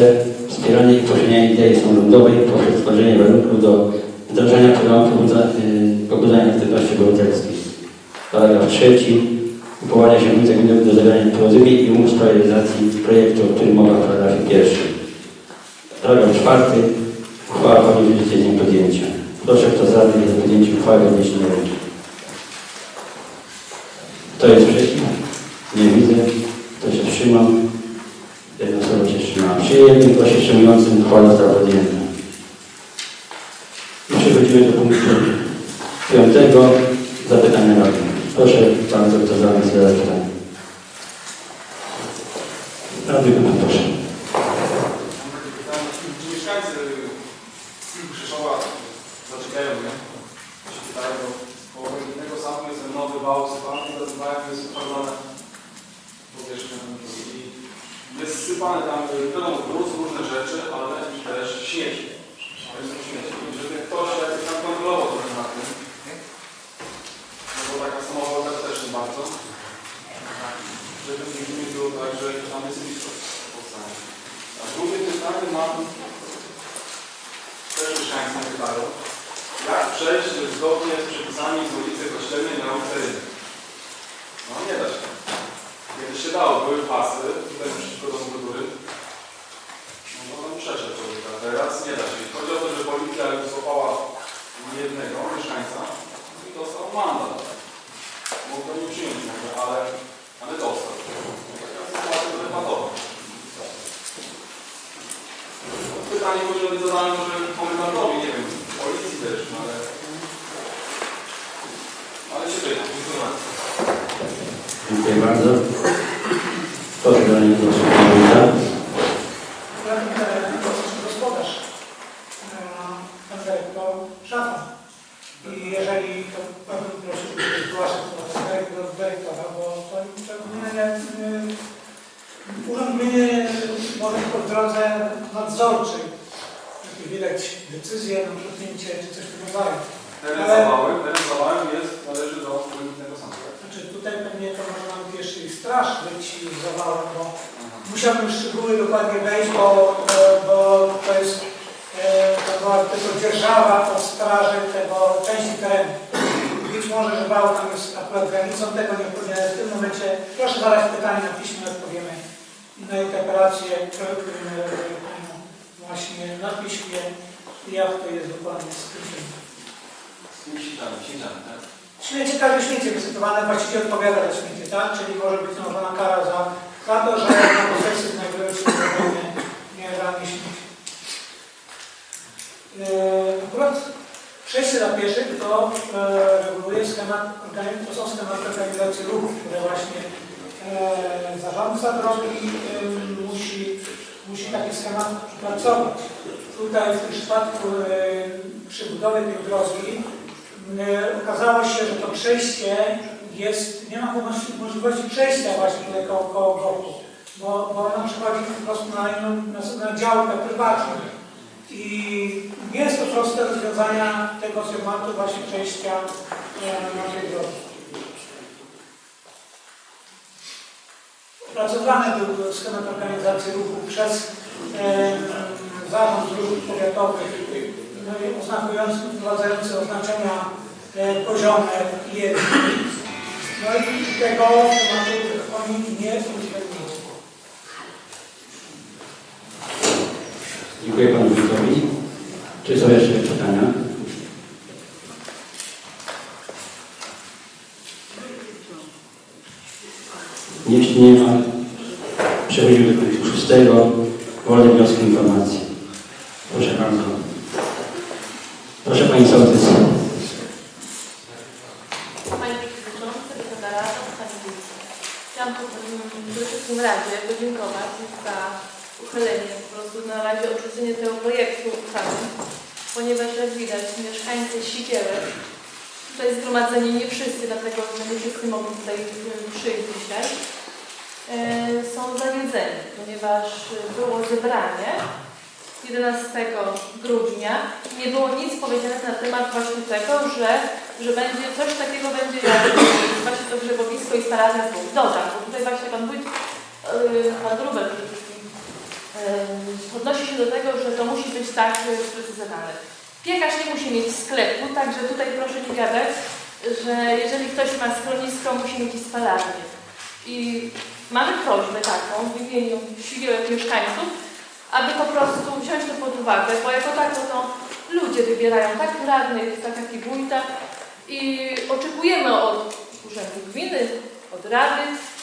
A: Wspieranie i poszerzenie idei samorządowej poprzez stworzenie warunków do wdrażania programu y, pobudzania aktywności obywatelskich. Paragraf trzeci upoważnia się wójta gminy do zawierania porozumień i umów w realizacji projektu, o którym mowa w paragrafie pierwszym. Paragraf czwarty. Uchwała wchodzi w życie z dniem podjęcia. Proszę, kto za jest podjęcie uchwały, podnieśli rękę. Kto jest przeciw? Nie widzę. Kto się wstrzymał? Jedna osoba się wstrzymała. Przy jednym głosie wstrzymującym uchwała została podjęta. I przechodzimy do punktu piątego. Zapytania radnych. Proszę bardzo, kto za nas zada pytanie. Radny Górnik, proszę.
C: Mieszkańcy Krzeszowa zaczepiają mnie. Się pytają, bo samu jest nowy wał sypany jest. I jest sypane tam, gruz, różne rzeczy, ale też śmieci. Ale są śmieci. Żeby ktoś tam kontrolował trochę na tym. No bo taka samochoda też nie bardzo. Żeby nie było tak, że tam jest blisko powstanie. A drugie pytanie mam też mieszkańcy mnie pytają, jak przejść zgodnie z przepisami z ulicy Kościelnej na ulicę? No nie da się. Kiedyś się dało, były pasy, tutaj przeciwko domu do góry.
N: Tego, że, że
O: będzie coś takiego będzie jak właśnie to grzegowisko i spalarnia zwłok. Dobra, bo tutaj właśnie pan wójt, yy, pan Rubel yy, odnosi się do tego, że to musi być tak yy, sprecyzowane. Piekarz nie musi mieć sklepu, także tutaj proszę nie gadać, że jeżeli ktoś ma schronisko, musi mieć i spalarnię. I mamy prośbę taką w imieniu siłek mieszkańców, aby po prostu wziąć to pod uwagę, bo jako tak to, to ludzie wybierają tak radnych, tak jak i wójta i oczekujemy od urzędu gminy, od rady,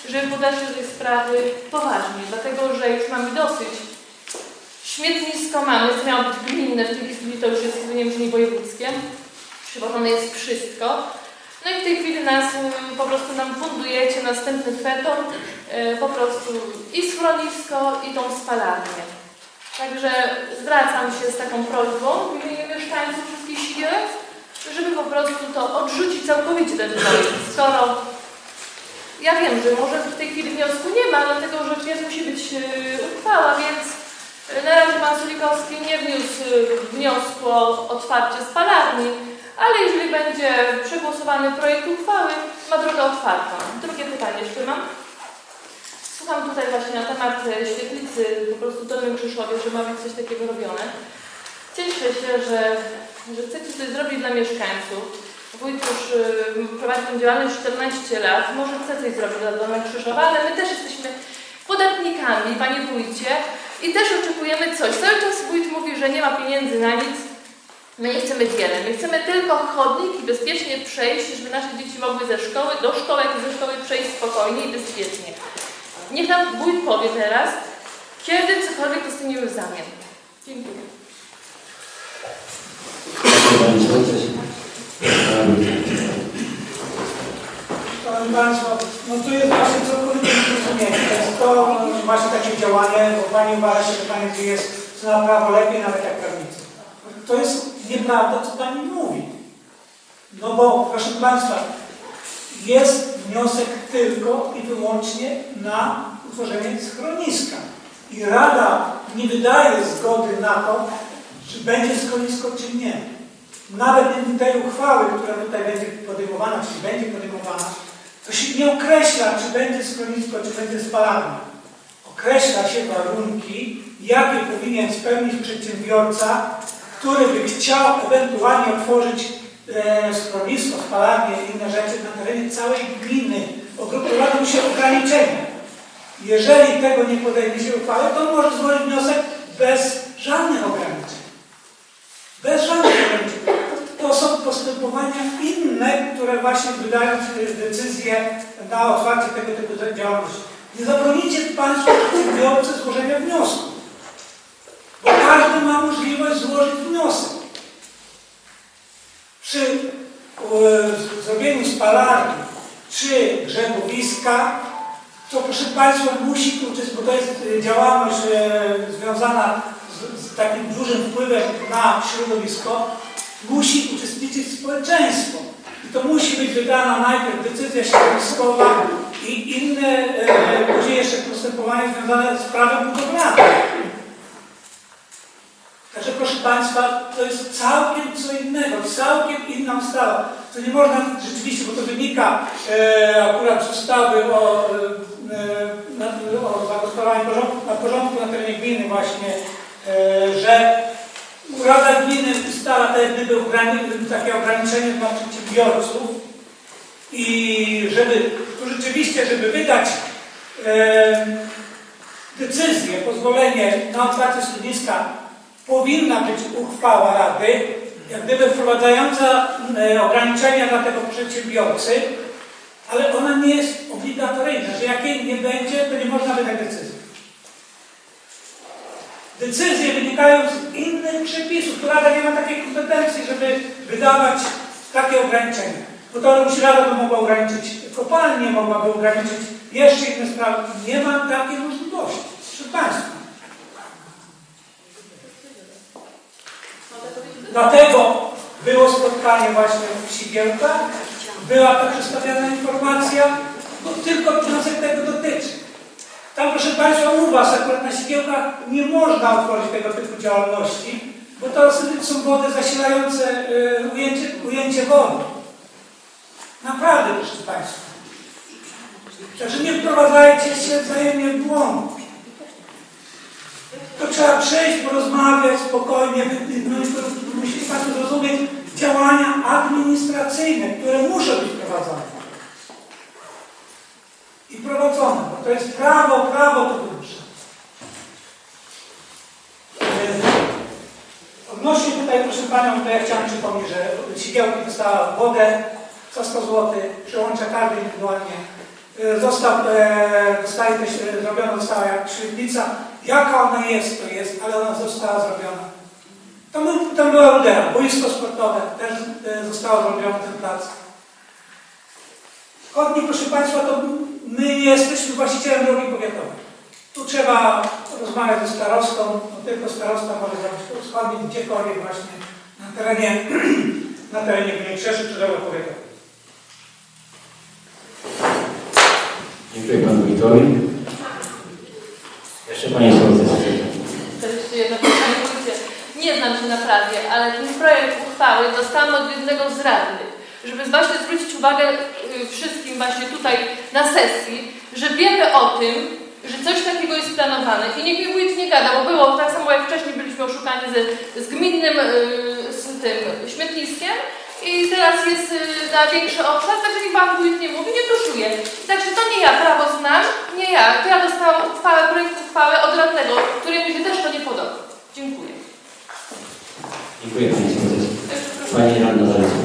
O: żeby podeszli do tej sprawy poważnie, dlatego że już mamy dosyć. Śmietnisko mamy, co miało być gminne, w tej chwili to już jest, nie nie wojewódzkie. Przywożone jest wszystko. No i w tej chwili nas mm, po prostu nam fundujecie następny feton, e, po prostu i schronisko, i tą spalarnię. Także zwracam się z taką prośbą w imieniu mieszkańców wszystkich Sigielec, żeby po prostu to odrzucić całkowicie ten projekt, skoro ja wiem, że może w tej chwili wniosku nie ma, dlatego że wniosek musi być e, uchwała, więc e, na razie pan Sulikowski nie wniósł e, wniosku o otwarcie spalarni, ale jeżeli będzie przegłosowany projekt uchwały, ma drogę otwartą. Drugie pytanie jeszcze mam. Słucham tutaj właśnie na temat e, świetlicy po prostu Dolnym Krzyszowie, że ma być coś takiego robione. Cieszę się, że, że chcecie coś zrobić dla mieszkańców. Wójt już y, prowadzi tę działalność 14 lat, może chce coś zrobić dla Dolnego Krzyżowa, ale my też jesteśmy podatnikami, panie wójcie, i też oczekujemy coś. Cały czas wójt mówi, że nie ma pieniędzy na nic. My nie chcemy wiele. My chcemy tylko chodnik i bezpiecznie przejść, żeby nasze dzieci mogły ze szkoły do szkoły, i ze szkoły przejść spokojnie i bezpiecznie. Niech nam wójt powie teraz, kiedy cokolwiek dostaniemy w zamian. Dziękuję.
C: Proszę Państwa, no tu jest właśnie całkowite niezrozumienie. To jest to właśnie takie działanie, bo Pani uważa się, że Pani tu jest zna prawo lepiej nawet jak prawnicy. To jest nieprawda, co Pani mówi. No bo, proszę Państwa, jest wniosek tylko i wyłącznie na utworzenie schroniska. I Rada nie wydaje zgody na to, czy będzie schronisko, czy nie. Nawet tej uchwały, która tutaj będzie podejmowana, czy będzie podejmowana, to się nie określa, czy będzie schronisko, czy będzie spalarnia. Określa się warunki, jakie powinien spełnić przedsiębiorca, który by chciał ewentualnie otworzyć schronisko, spalarnię i inne rzeczy na terenie całej gminy. Ogrupowaną się ograniczenia. Jeżeli tego nie podejmie się uchwały, to może złożyć wniosek bez żadnych ograniczeń. Bez żadnych ograniczeń. To są postępowania inne, które właśnie wydają decyzję na otwarcie tego typu działalności. Nie zabronicie Państwo przedsiębiorcy złożenia wniosku, bo każdy ma możliwość złożyć wniosek. Przy e, zrobieniu spalarni czy grzegowiska, to proszę Państwa musi tu, bo to jest e, działalność e, związana z, z takim dużym wpływem na środowisko, musi uczestniczyć społeczeństwo. I to musi być wydana najpierw decyzja środowiskowa i inne, e, później jeszcze postępowanie związane z prawem budowlanym. Proszę Państwa, to jest całkiem co innego, całkiem inna ustawa. To nie można rzeczywiście, bo to wynika e, akurat z ustawy o, e, o zagospodarowaniu porządku, na porządku na terenie gminy właśnie, e, że Rada Gminy ustala te, gdyby takie ograniczenie dla przedsiębiorców i żeby, tu rzeczywiście, żeby wydać e, decyzję, pozwolenie na otwarcie schroniska, powinna być uchwała Rady, jak gdyby wprowadzająca e, ograniczenia dla tego przedsiębiorcy, ale ona nie jest obligatoryjna, że jak jej nie będzie, to nie można wydać decyzji. Decyzje wynikają z innych przepisów. Tu Rada nie ma takiej kompetencji, żeby wydawać takie ograniczenia. Bo to już Rada by mogła ograniczyć kopalnie, mogłaby ograniczyć jeszcze inne sprawy. Nie ma takiej możliwości. Proszę Państwa. Dlatego było spotkanie właśnie w Sigiełkach, była ta przedstawiana informacja, bo tylko wniosek tego dotyczy. Tam, proszę Państwa, u Was akurat na Sigiełkach nie można otworzyć tego typu działalności, bo to są wody zasilające y, ujęcie, ujęcie wody. Naprawdę, proszę Państwa. Także nie wprowadzajcie się wzajemnie w błąd. To trzeba przejść, porozmawiać spokojnie, no, musicie Państwo zrozumieć działania administracyjne, które muszą być prowadzone i prowadzone, bo to jest prawo, prawo to wymusza. Odnośnie tutaj, proszę Panią, to ja chciałem przypomnieć, że Sigiełki dostała wodę za 100 zł, przyłącza każdy indywidualnie. E, Został, e, dostaje też, e, zrobiona została jak krzywnica. Jaka ona jest, to jest, ale ona została zrobiona. Tam, był, tam była rudera, boisko sportowe, też zostało zrobione ten plac. Chodnik, proszę Państwa, to my nie jesteśmy właścicielem drogi powiatowej. Tu trzeba rozmawiać ze starostą, no tylko starosta może zrobić chodnik gdziekolwiek właśnie na terenie, na terenie gminy czy drogi powiatowej.
B: Dziękuję Panu Wójtowi. Panie Sołtys.
O: To jeszcze jedno pytanie. Nie znam się na prawie, ale ten projekt uchwały dostałam od jednego z radnych, żeby właśnie zwrócić uwagę y, wszystkim właśnie tutaj na sesji, że wiemy o tym, że coś takiego jest planowane i nikt mi wójt nie gada, bo było tak samo jak wcześniej byliśmy oszukani ze, z gminnym y, z tym śmietniskiem i teraz jest y, na większy obszar, także mi pan wójt nie mówi, nie tuszuje. Także to nie ja prawo znam, nie ja. To ja dostałam uchwałę, projekt uchwały od radnego, któremu się też to nie podoba. Dziękuję.
B: Dziękuję. Pani Radna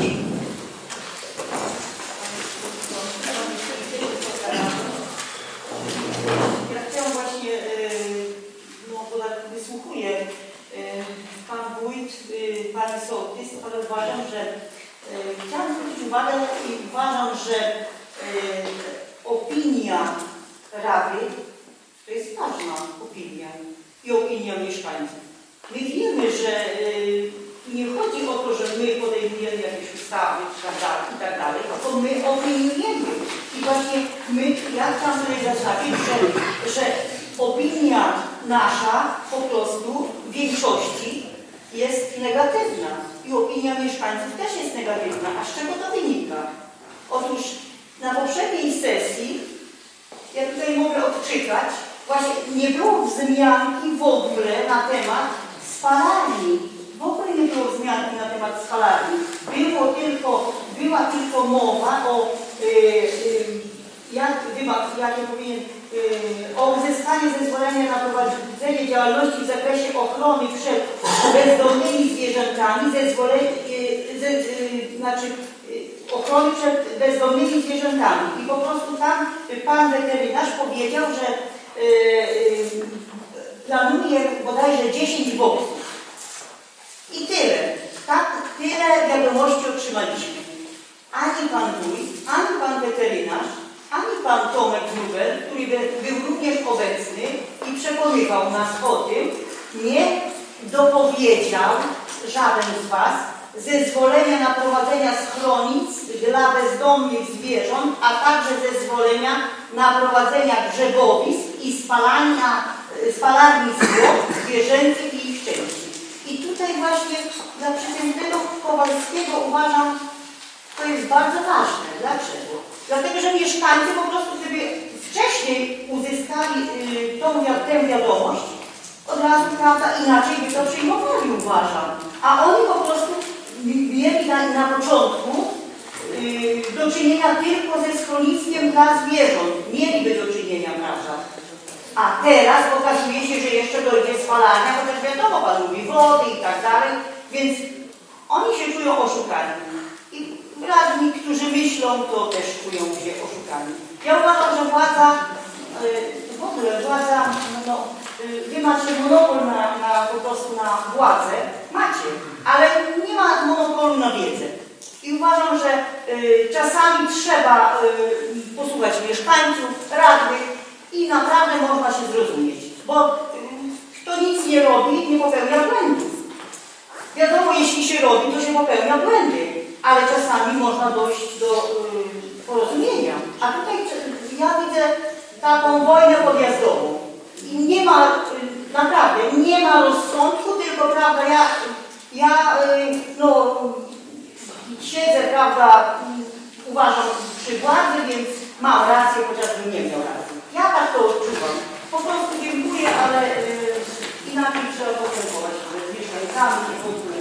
A: uważam przy władzy, więc mam rację, chociażbym nie miał racji. Ja tak to odczuwam. Po prostu dziękuję, ale y, inaczej trzeba postępować z mieszkańcami i w ogóle.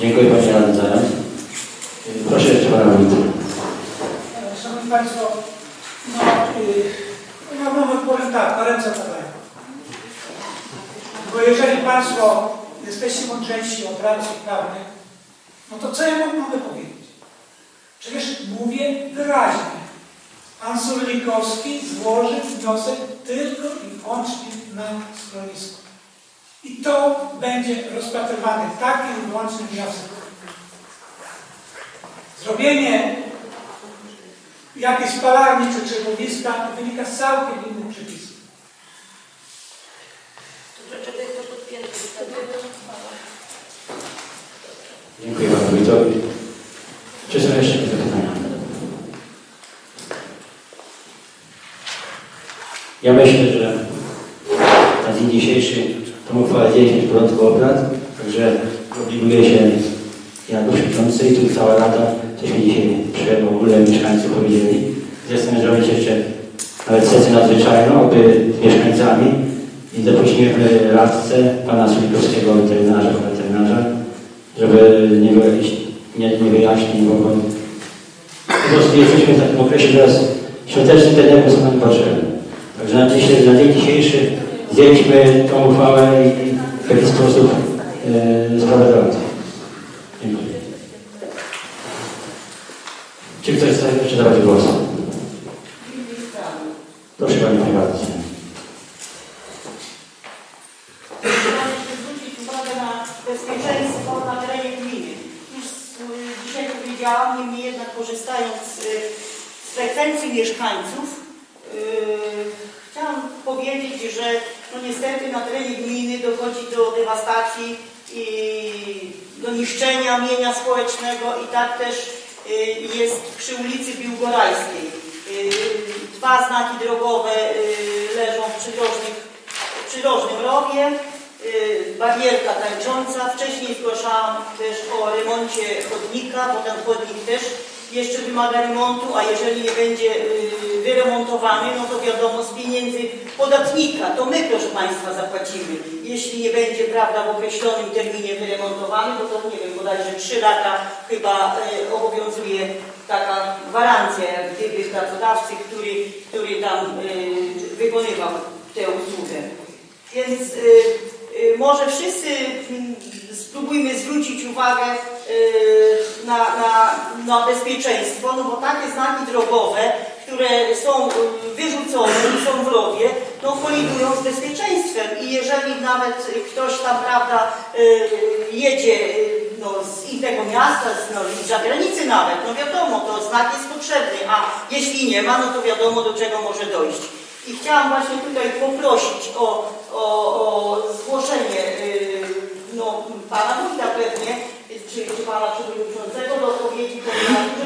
B: Dziękuję Pani Radna. Proszę jeszcze Pana Wójta.
C: Szanowni Państwo, no, y, ja mówię, powiem tak, na ręce padają. Bo jeżeli Państwo jesteście mądrzejsi od radców prawnych, no to co ja mogę powiedzieć? Przecież mówię wyraźnie. Pan Surlikowski złoży wniosek tylko i wyłącznie na schronisko. I to będzie rozpatrywany taki i wyłączny wniosek. Zrobienie jakiejś spalarni czy czegowiska wynika z całkiem innych przepisów.
A: Dziękuję Panu Wójtowi. Czy są jeszcze jakieś pytania? Ja myślę, że na dzień dzisiejszy tą uchwałę dzieliśmy w porządku obrad, także obliguję się ja jako przewodniczący i tu cała Rada, cośmy dzisiaj przy w ogóle mieszkańców powiedzieli. Zresztą zrobić jeszcze nawet sesję nadzwyczajną, aby z mieszkańcami i zaprosimy radcę pana Sulikowskiego, weterynarza, weterynarza, żeby nie, wyjaśnić, nie, nie wyjaśnił, bo po prostu jesteśmy w takim okresie teraz świątecznym, ten jak są nam potrzebne. Także na, dzisiaj, na dzień dzisiejszy zdjęliśmy tą uchwałę i w jakiś sposób e, sprawę załatwić. Dziękuję. Czy ktoś chce jeszcze zabrać głos? Proszę Panią Najbardziej.
B: Bezpieczeństwo na terenie gminy. Już y, powiedziałam, niemniej jednak korzystając y, z frekwencji mieszkańców, y, chciałam powiedzieć, że no niestety na terenie gminy dochodzi do dewastacji i do niszczenia mienia społecznego i tak też y, jest przy ulicy Biłgorajskiej. Dwa znaki drogowe leżą w przydrożnych w przydrożnym rowie, barierka tańcząca. Wcześniej zgłaszałam też o remoncie chodnika, bo ten chodnik też jeszcze wymaga remontu, a jeżeli nie będzie y, wyremontowany, no to wiadomo z pieniędzy podatnika, to my proszę Państwa zapłacimy. Jeśli nie będzie, prawda, w określonym terminie wyremontowany, bo to nie wiem, bodajże 3 lata chyba y, obowiązuje taka gwarancja, jak gdyby pracodawcy, który, który tam y, wykonywał tę usługę. Więc y, y, może wszyscy mm, spróbujmy zwrócić uwagę y, na, na, na bezpieczeństwo, no bo takie znaki drogowe, które są y, wyrzucone i są w rowie, no kolidują z bezpieczeństwem i jeżeli nawet ktoś tam, prawda, y, jedzie y, no, z innego miasta, z, no, z zagranicy nawet, no wiadomo, to znak jest potrzebny, a jeśli nie ma, no to wiadomo do czego może dojść. I chciałam właśnie tutaj poprosić o, o, o zgłoszenie y, no, pana wójta pewnie, czy, czy pana przewodniczącego do odpowiedzi,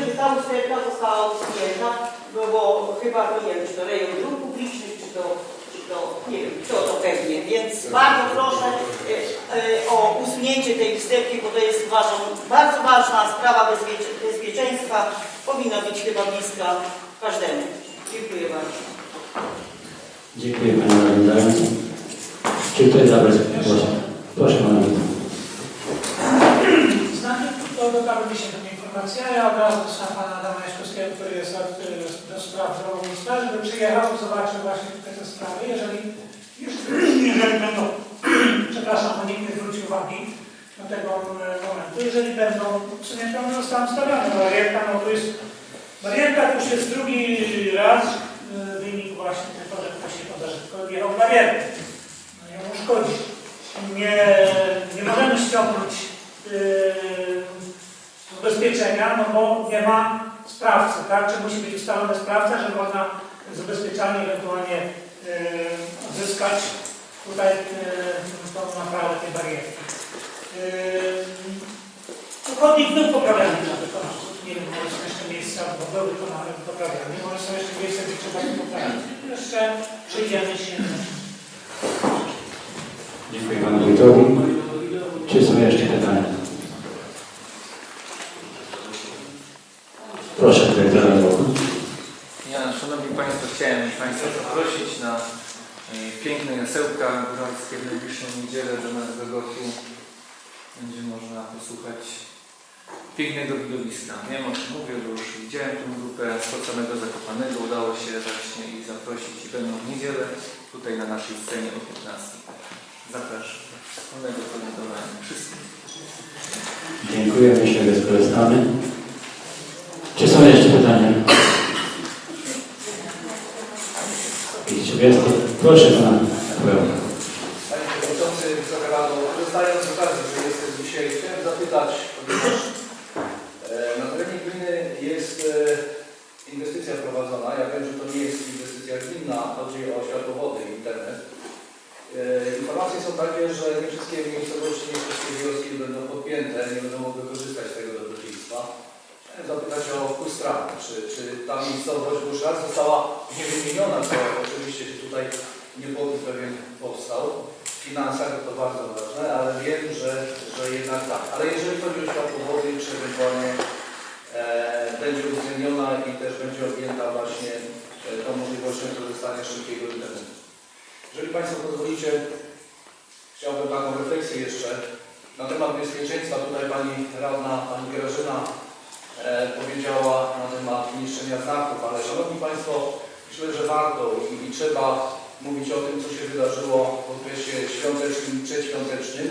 B: żeby ta usterka została usunięta, bo, bo chyba, no nie wiem, czy to rejon dróg publicznych, czy to, czy to, nie wiem, kto to pewnie, więc bardzo proszę y, y, o usunięcie tej usterki, bo to jest uważam bardzo ważna sprawa bezpiecze, bezpieczeństwa, powinna być chyba bliska każdemu. Dziękuję bardzo.
A: Dziękuję Panie Zarządzający. Czy ktoś zabrać głos? Proszę Pana
C: to dotarły mi się do mnie informacja. Ja od razu dostałem pana Adama Jaśkowskiego, który jest y, do spraw zdrowotnictwa, żeby przyjechał i zobaczył właśnie te sprawy. Jeżeli, już, jeżeli będą, przepraszam, bo nikt nie zwrócił uwagi do tego y, momentu, jeżeli będą, w sumie to one zostały ustawione, barierka, no to jest, barierka to już jest drugi raz właśnie tego, że ktoś się podarzył, jechał barierkę. No ją uszkodzi. Nie, nie możemy ściągnąć yy, ubezpieczenia, no bo nie ma sprawcy, tak? Czy musi być ustalony sprawca, żeby można z ubezpieczalni ewentualnie yy, tutaj yy, tą naprawę tej bariery. Yy, chodnik znów poprawiany na wykonawców. Nie wiem, może są jeszcze miejsca, bo był wykonany, poprawiany. Może są jeszcze miejsca, gdzie trzeba to poprawić. Jeszcze przyjdziemy się.
A: Dziękuję Panu Wójtowi. Czy są jeszcze pytania? Proszę dyrektora.
P: Ja, Szanowni Państwo, chciałem Państwa zaprosić na e, piękne jasełka góralskie w najbliższą niedzielę do nas do Gotu. Będzie można posłuchać pięknego widowiska. Wiem o czym mówię, bo już widziałem tę grupę z samego Zakopanego. Udało się właśnie ich zaprosić i będą w niedzielę tutaj na naszej scenie o 15. Zapraszam wspólnego komentowania. Wszystkim.
Q: Dziękuję, myślę, że skorzystamy. Czy są jeszcze pytania? Jest, proszę pana Pawełka.
I: Panie Przewodniczący, Wysoka Rado, korzystając z okazji, że jestem dzisiaj, chciałem zapytać, ponieważ e, na terenie gminy jest e, inwestycja prowadzona. Ja wiem, że to nie jest inwestycja gminna, chodzi o światłowody i internet. E, Informacje są takie, że nie wszystkie miejscowości, nie wszystkie wioski będą podpięte, nie będą mogły korzystać z tego dobrodziejstwa. Chciałem zapytać o Kustrach, czy, czy ta miejscowość raz została nie wymieniona, co oczywiście tutaj niepokój pewien powstał. W finansach to bardzo ważne, ale wiem, że, że jednak tak. Ale jeżeli chodzi o światłowody, czy ewentualnie będzie uwzględniona i też będzie objęta właśnie e, tą możliwością korzystania z szybkiego internetu. Jeżeli Państwo pozwolicie, chciałbym taką refleksję jeszcze na temat bezpieczeństwa. Tutaj Pani Radna, Pani Grażyna e, powiedziała na temat niszczenia znaków, ale Szanowni Państwo, myślę, że warto i, i trzeba mówić o tym, co się wydarzyło w okresie świątecznym przedświątecznym,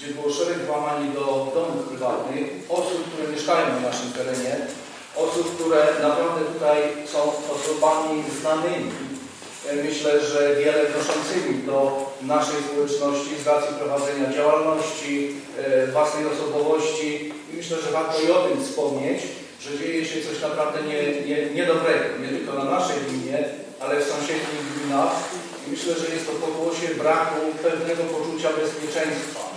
I: gdzie było szereg włamań do domów prywatnych, osób, które mieszkają na naszym terenie, osób, które naprawdę tutaj są osobami znanymi. E, Myślę, że wiele wnoszącymi do naszej społeczności z racji prowadzenia działalności, e, własnej osobowości i myślę, że warto i o tym wspomnieć, że dzieje się coś naprawdę nie, nie, niedobrego, nie tylko na naszej gminie, ale w sąsiednich gminach. I myślę, że jest to pokłosie braku pewnego poczucia bezpieczeństwa.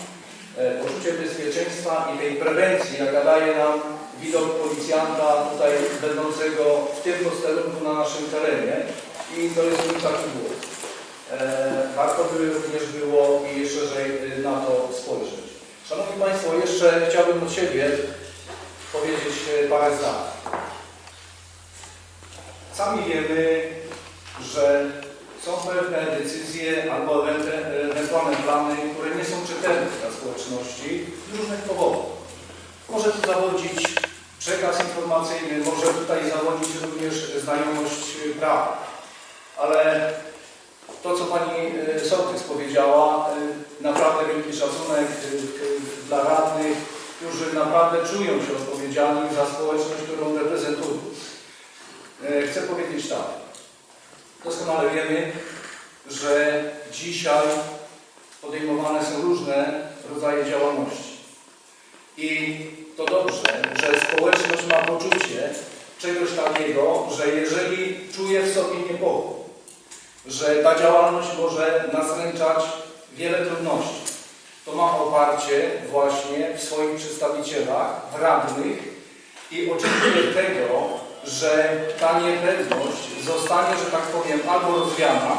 I: E, Poczucie bezpieczeństwa i tej prewencji, jaka daje nam widok policjanta tutaj będącego w tym posterunku na naszym terenie. I to jest mój taki głos. E, warto by również było i szerzej na to spojrzeć. Szanowni Państwo, jeszcze chciałbym od siebie powiedzieć e, parę zdań. Sami wiemy, że są pewne decyzje albo ewentu- ewentualne plany, które nie są czytelne dla społeczności z różnych powodów. Może tu zawodzić przekaz informacyjny, może tutaj zawodzić również znajomość prawa. Ale to, co Pani y, Sołtys powiedziała, y, naprawdę wielki szacunek y, dla radnych, którzy naprawdę czują się odpowiedzialni za społeczność, którą reprezentują. E, Chcę powiedzieć tak. Doskonale wiemy, że dzisiaj podejmowane są różne rodzaje działalności. I to dobrze, że społeczność ma poczucie czegoś takiego, że jeżeli czuje w sobie niepokój, że ta działalność może nastręczać wiele trudności, to ma oparcie właśnie w swoich przedstawicielach, w radnych i oczekuje tego, że ta niepewność zostanie, że tak powiem, albo rozwiana,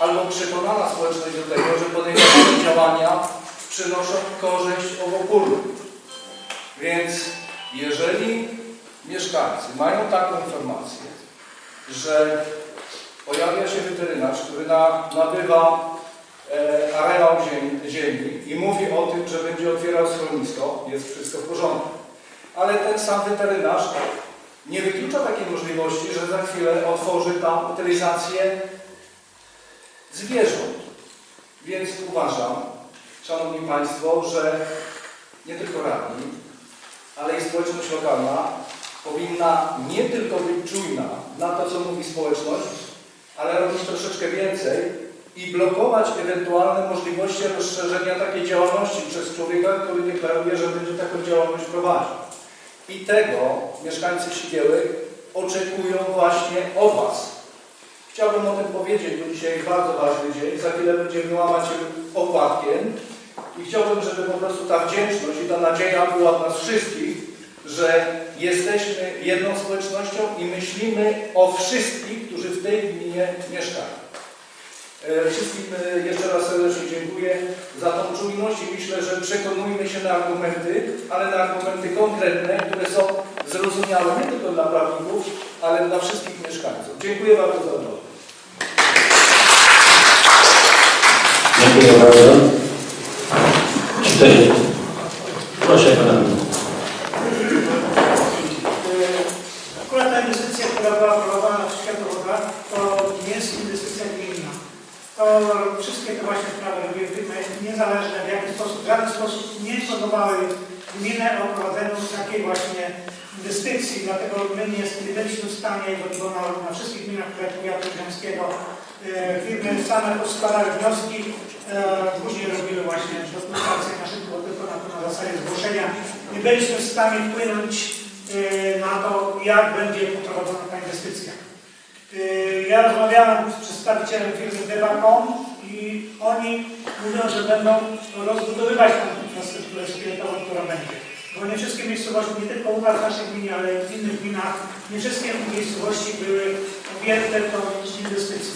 I: albo przekonana społeczność do tego, że podejmowane działania przynoszą korzyść obopólną. Więc jeżeli mieszkańcy mają taką informację, że pojawia się weterynarz, który na, nabywa e, areał ziemi, ziemi i mówi o tym, że będzie otwierał schronisko, jest wszystko w porządku. Ale ten sam weterynarz nie wyklucza takiej możliwości, że za chwilę otworzy tam utylizację zwierząt. Więc uważam, Szanowni Państwo, że nie tylko radni, ale i społeczność lokalna powinna nie tylko być czujna na to, co mówi społeczność, ale robić troszeczkę więcej i blokować ewentualne możliwości rozszerzenia takiej działalności przez człowieka, który deklaruje, że będzie taką działalność prowadził. I tego mieszkańcy Sigiełek oczekują właśnie od Was. Chciałbym o tym powiedzieć, bo dzisiaj jest bardzo ważny dzień. Za chwilę będziemy łamać opłatkiem. I chciałbym, żeby po prostu ta wdzięczność i ta nadzieja była od nas wszystkich, że jesteśmy jedną społecznością i myślimy o wszystkich, którzy w tej gminie mieszkają. E, Wszystkim e, jeszcze raz serdecznie dziękuję za tą czujność i myślę, że przekonujmy się na argumenty, ale na argumenty konkretne, które są zrozumiałe nie tylko dla prawników, ale dla wszystkich mieszkańców. Dziękuję bardzo za uwagę.
Q: Dziękuję bardzo. Czy. Proszę pana.
C: Akurat ta inwestycja, która była prowadzona w Światłowodach, to nie jest inwestycja gminna. to wszystkie te właśnie sprawy firmy niezależne, w jaki sposób, w żaden sposób nie informowały gminę o prowadzeniu takiej właśnie inwestycji, dlatego my nie, byliśmy w stanie, bo na, na wszystkich gminach powiatu rzymskiego, e, firmy same składały wnioski, e, później robiły właśnie dokumentację na szybko, tylko na, na zasadzie zgłoszenia. Nie byliśmy w stanie wpłynąć e, na to, jak będzie prowadzona ta inwestycja. Yy, Ja rozmawiałem z przedstawicielem firmy Debacom i oni mówią, że będą rozbudowywać tę infrastrukturę szkieletową, która będzie. Bo nie wszystkie miejscowości, nie tylko u nas w naszej gminie, ale w innych gminach, nie wszystkie miejscowości były objęte tą inwestycją.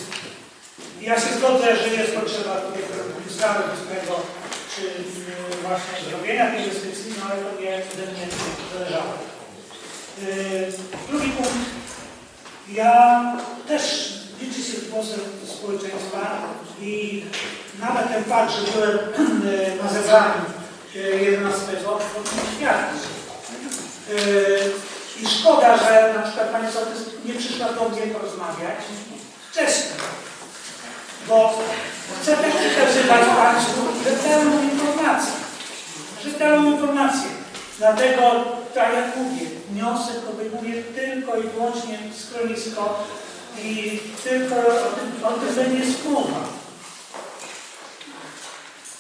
C: Ja się zgodzę, że jest potrzeba tutaj ustawy tego, czy yy, właśnie zrobienia tej inwestycji, no ale to nie ode mnie zależało. Yy, Drugi punkt ja też liczę się głosem społeczeństwa i nawet ten fakt, że byłem e, na zebraniu e, 11, to mi świadczy. E, I szkoda, że na przykład Pani Sołtys nie przyszła do mnie porozmawiać wcześniej, bo chcę też przekazywać Państwu rzetelną informację. Rzetelną informację. Dlatego, tak jak mówię, wniosek obejmuje tylko i wyłącznie schronisko i tylko o tym, o tym będzie mowa.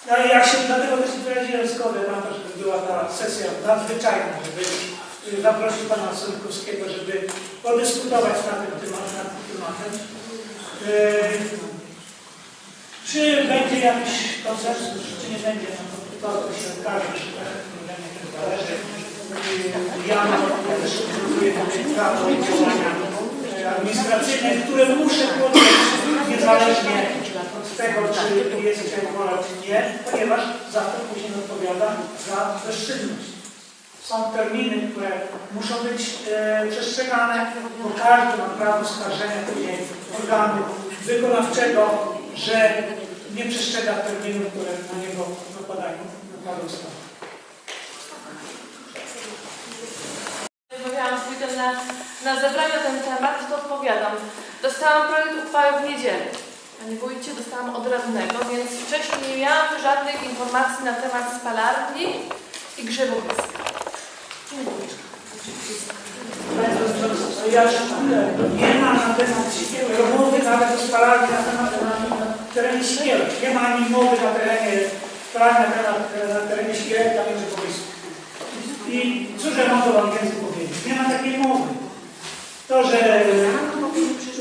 C: No i ja się dlatego też wyraziłem zgodę na to, żeby była ta sesja nadzwyczajna, żeby zaprosić pana Solikowskiego, żeby podyskutować na ten temat. Na tym tematem. Yy, czy będzie jakiś konsensus, czy nie będzie, no to, to się okaże, czy tak to zależy. Ja mam też próbuję prawo działania administracyjne, które muszę podjąć niezależnie od tego, czy jest wola, czy nie, ponieważ za to później odpowiada za bezczynność. Są terminy, które muszą być e, przestrzegane, bo każdy ma prawo skarżenia później organu wykonawczego, że nie przestrzega terminów, które na niego nakładają, nakładają sprawy.
O: Rozmawiałam z wójtem na, na zebraniu ten temat, to odpowiadam. Dostałam projekt uchwały w niedzielę. Panie wójcie, dostałam od radnego, więc wcześniej nie miałam żadnych informacji na temat spalarni i. Dziękuję.
C: Ja szacuję, nie ma na temat rozmowy nawet spalarni na temat na, terenie Śkiel. Nie ma ani mowy na terenie spalarni na, na terenie Śkiel, tam jest powisku. I cóż ja mogę Wam więcej powiedzieć? Nie ma takiej mowy. To, że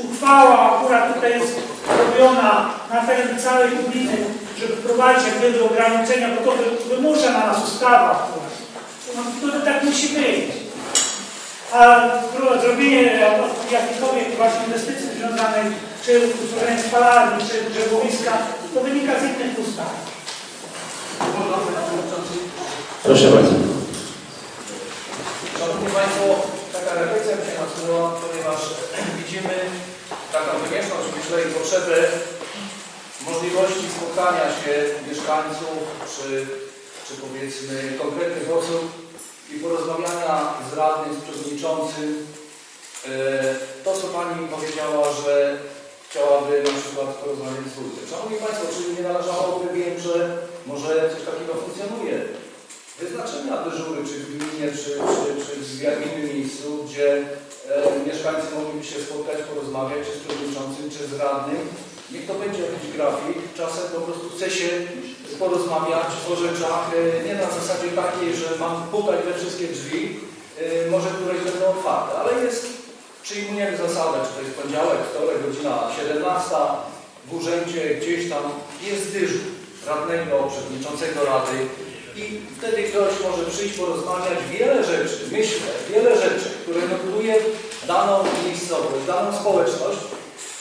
C: uchwała akurat tutaj jest robiona na terenie całej gminy, żeby wprowadzić jak gdyby ograniczenia, bo to wy- wymusza na nas ustawa akurat. No, to tak musi być. A zrobienie jakiejkolwiek właśnie inwestycji związanej czy utworzenie spalarni, czy drzewowiska, to wynika z innych ustaw.
Q: Proszę bardzo.
I: Szanowni Państwo, taka refleksja mi się ponieważ widzimy taką konieczność, myślę, i potrzebę możliwości spotkania się mieszkańców, czy, czy powiedzmy konkretnych osób i porozmawiania z radnym, z przewodniczącym. E, To, co Pani powiedziała, że chciałaby na przykład porozmawiać z wójtem. Szanowni Państwo, czy nie należałoby wiem, że może coś takiego funkcjonuje? Wyznaczenia dyżury, czy w gminie, czy, czy, czy w innym miejscu, gdzie e, mieszkańcy mogliby się spotkać, porozmawiać, czy z przewodniczącym, czy z radnym. Niech to będzie jakiś grafik. Czasem po prostu chce się porozmawiać o rzeczach e, nie na zasadzie takiej, że mam pukać we wszystkie drzwi, e, może któreś będą otwarte, ale jest, przyjmujemy zasadę, czy to jest poniedziałek, wtorek, godzina 17, w urzędzie gdzieś tam jest dyżur radnego, przewodniczącego rady, i wtedy ktoś może przyjść, porozmawiać wiele rzeczy, myślę, wiele rzeczy, które notuje daną miejscowość, daną społeczność.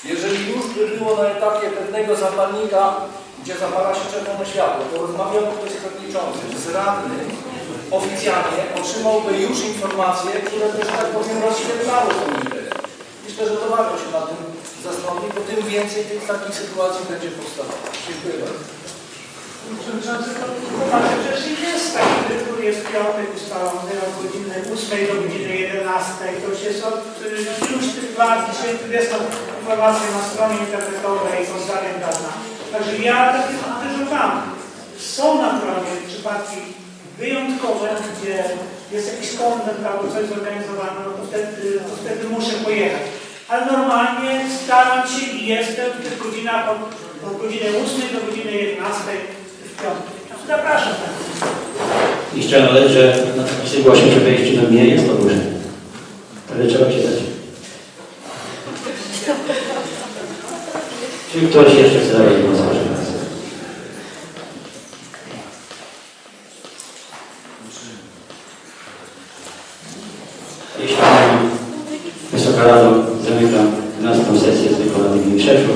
I: Jeżeli już by było na etapie pewnego zapalnika, gdzie zapala się czerwone światło, to rozmawiał ktoś z z radnym, oficjalnie otrzymałby już informacje, które też, tak powiem, rozświetlały ideę. Myślę, że to warto się na tym zastanowić, bo tym więcej tych takich sytuacji będzie powstawało. Dziękuję bardzo.
C: Przewodniczący, to poważnie rzecz jest taki wybór, jest piątek ustalony od godziny 8 do godziny 11. To już jest od y, iluś tych lat, dzisiaj jest to informacja na stronie internetowej, pozdrawiam dawna. Także ja takie mam. Są naturalnie przypadki wyjątkowe, gdzie jest jakiś konwent albo coś zorganizowane, no to wtedy, to wtedy muszę pojechać. Ale normalnie staram się i jestem w tych godzinach od, od godziny 8 do godziny 11 Zapraszam.
A: Na taki zgłosił, że wejście do mnie jest duże. Ale trzeba się dać. Czy ktoś jeszcze chce zabrać głos? Jeśli Wysoka Rado, zamykam 12 sesję zwykłą Rady Gminy Rzeszów.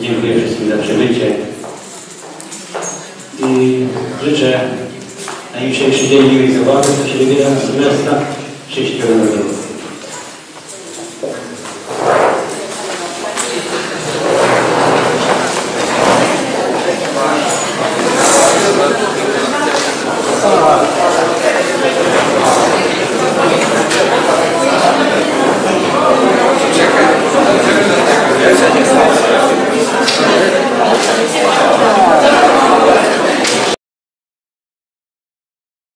A: Dziękuję wszystkim za przybycie życzę na dzień miłej zabawy, co się wybiera na Sylwestra. Szczęśliwego roku.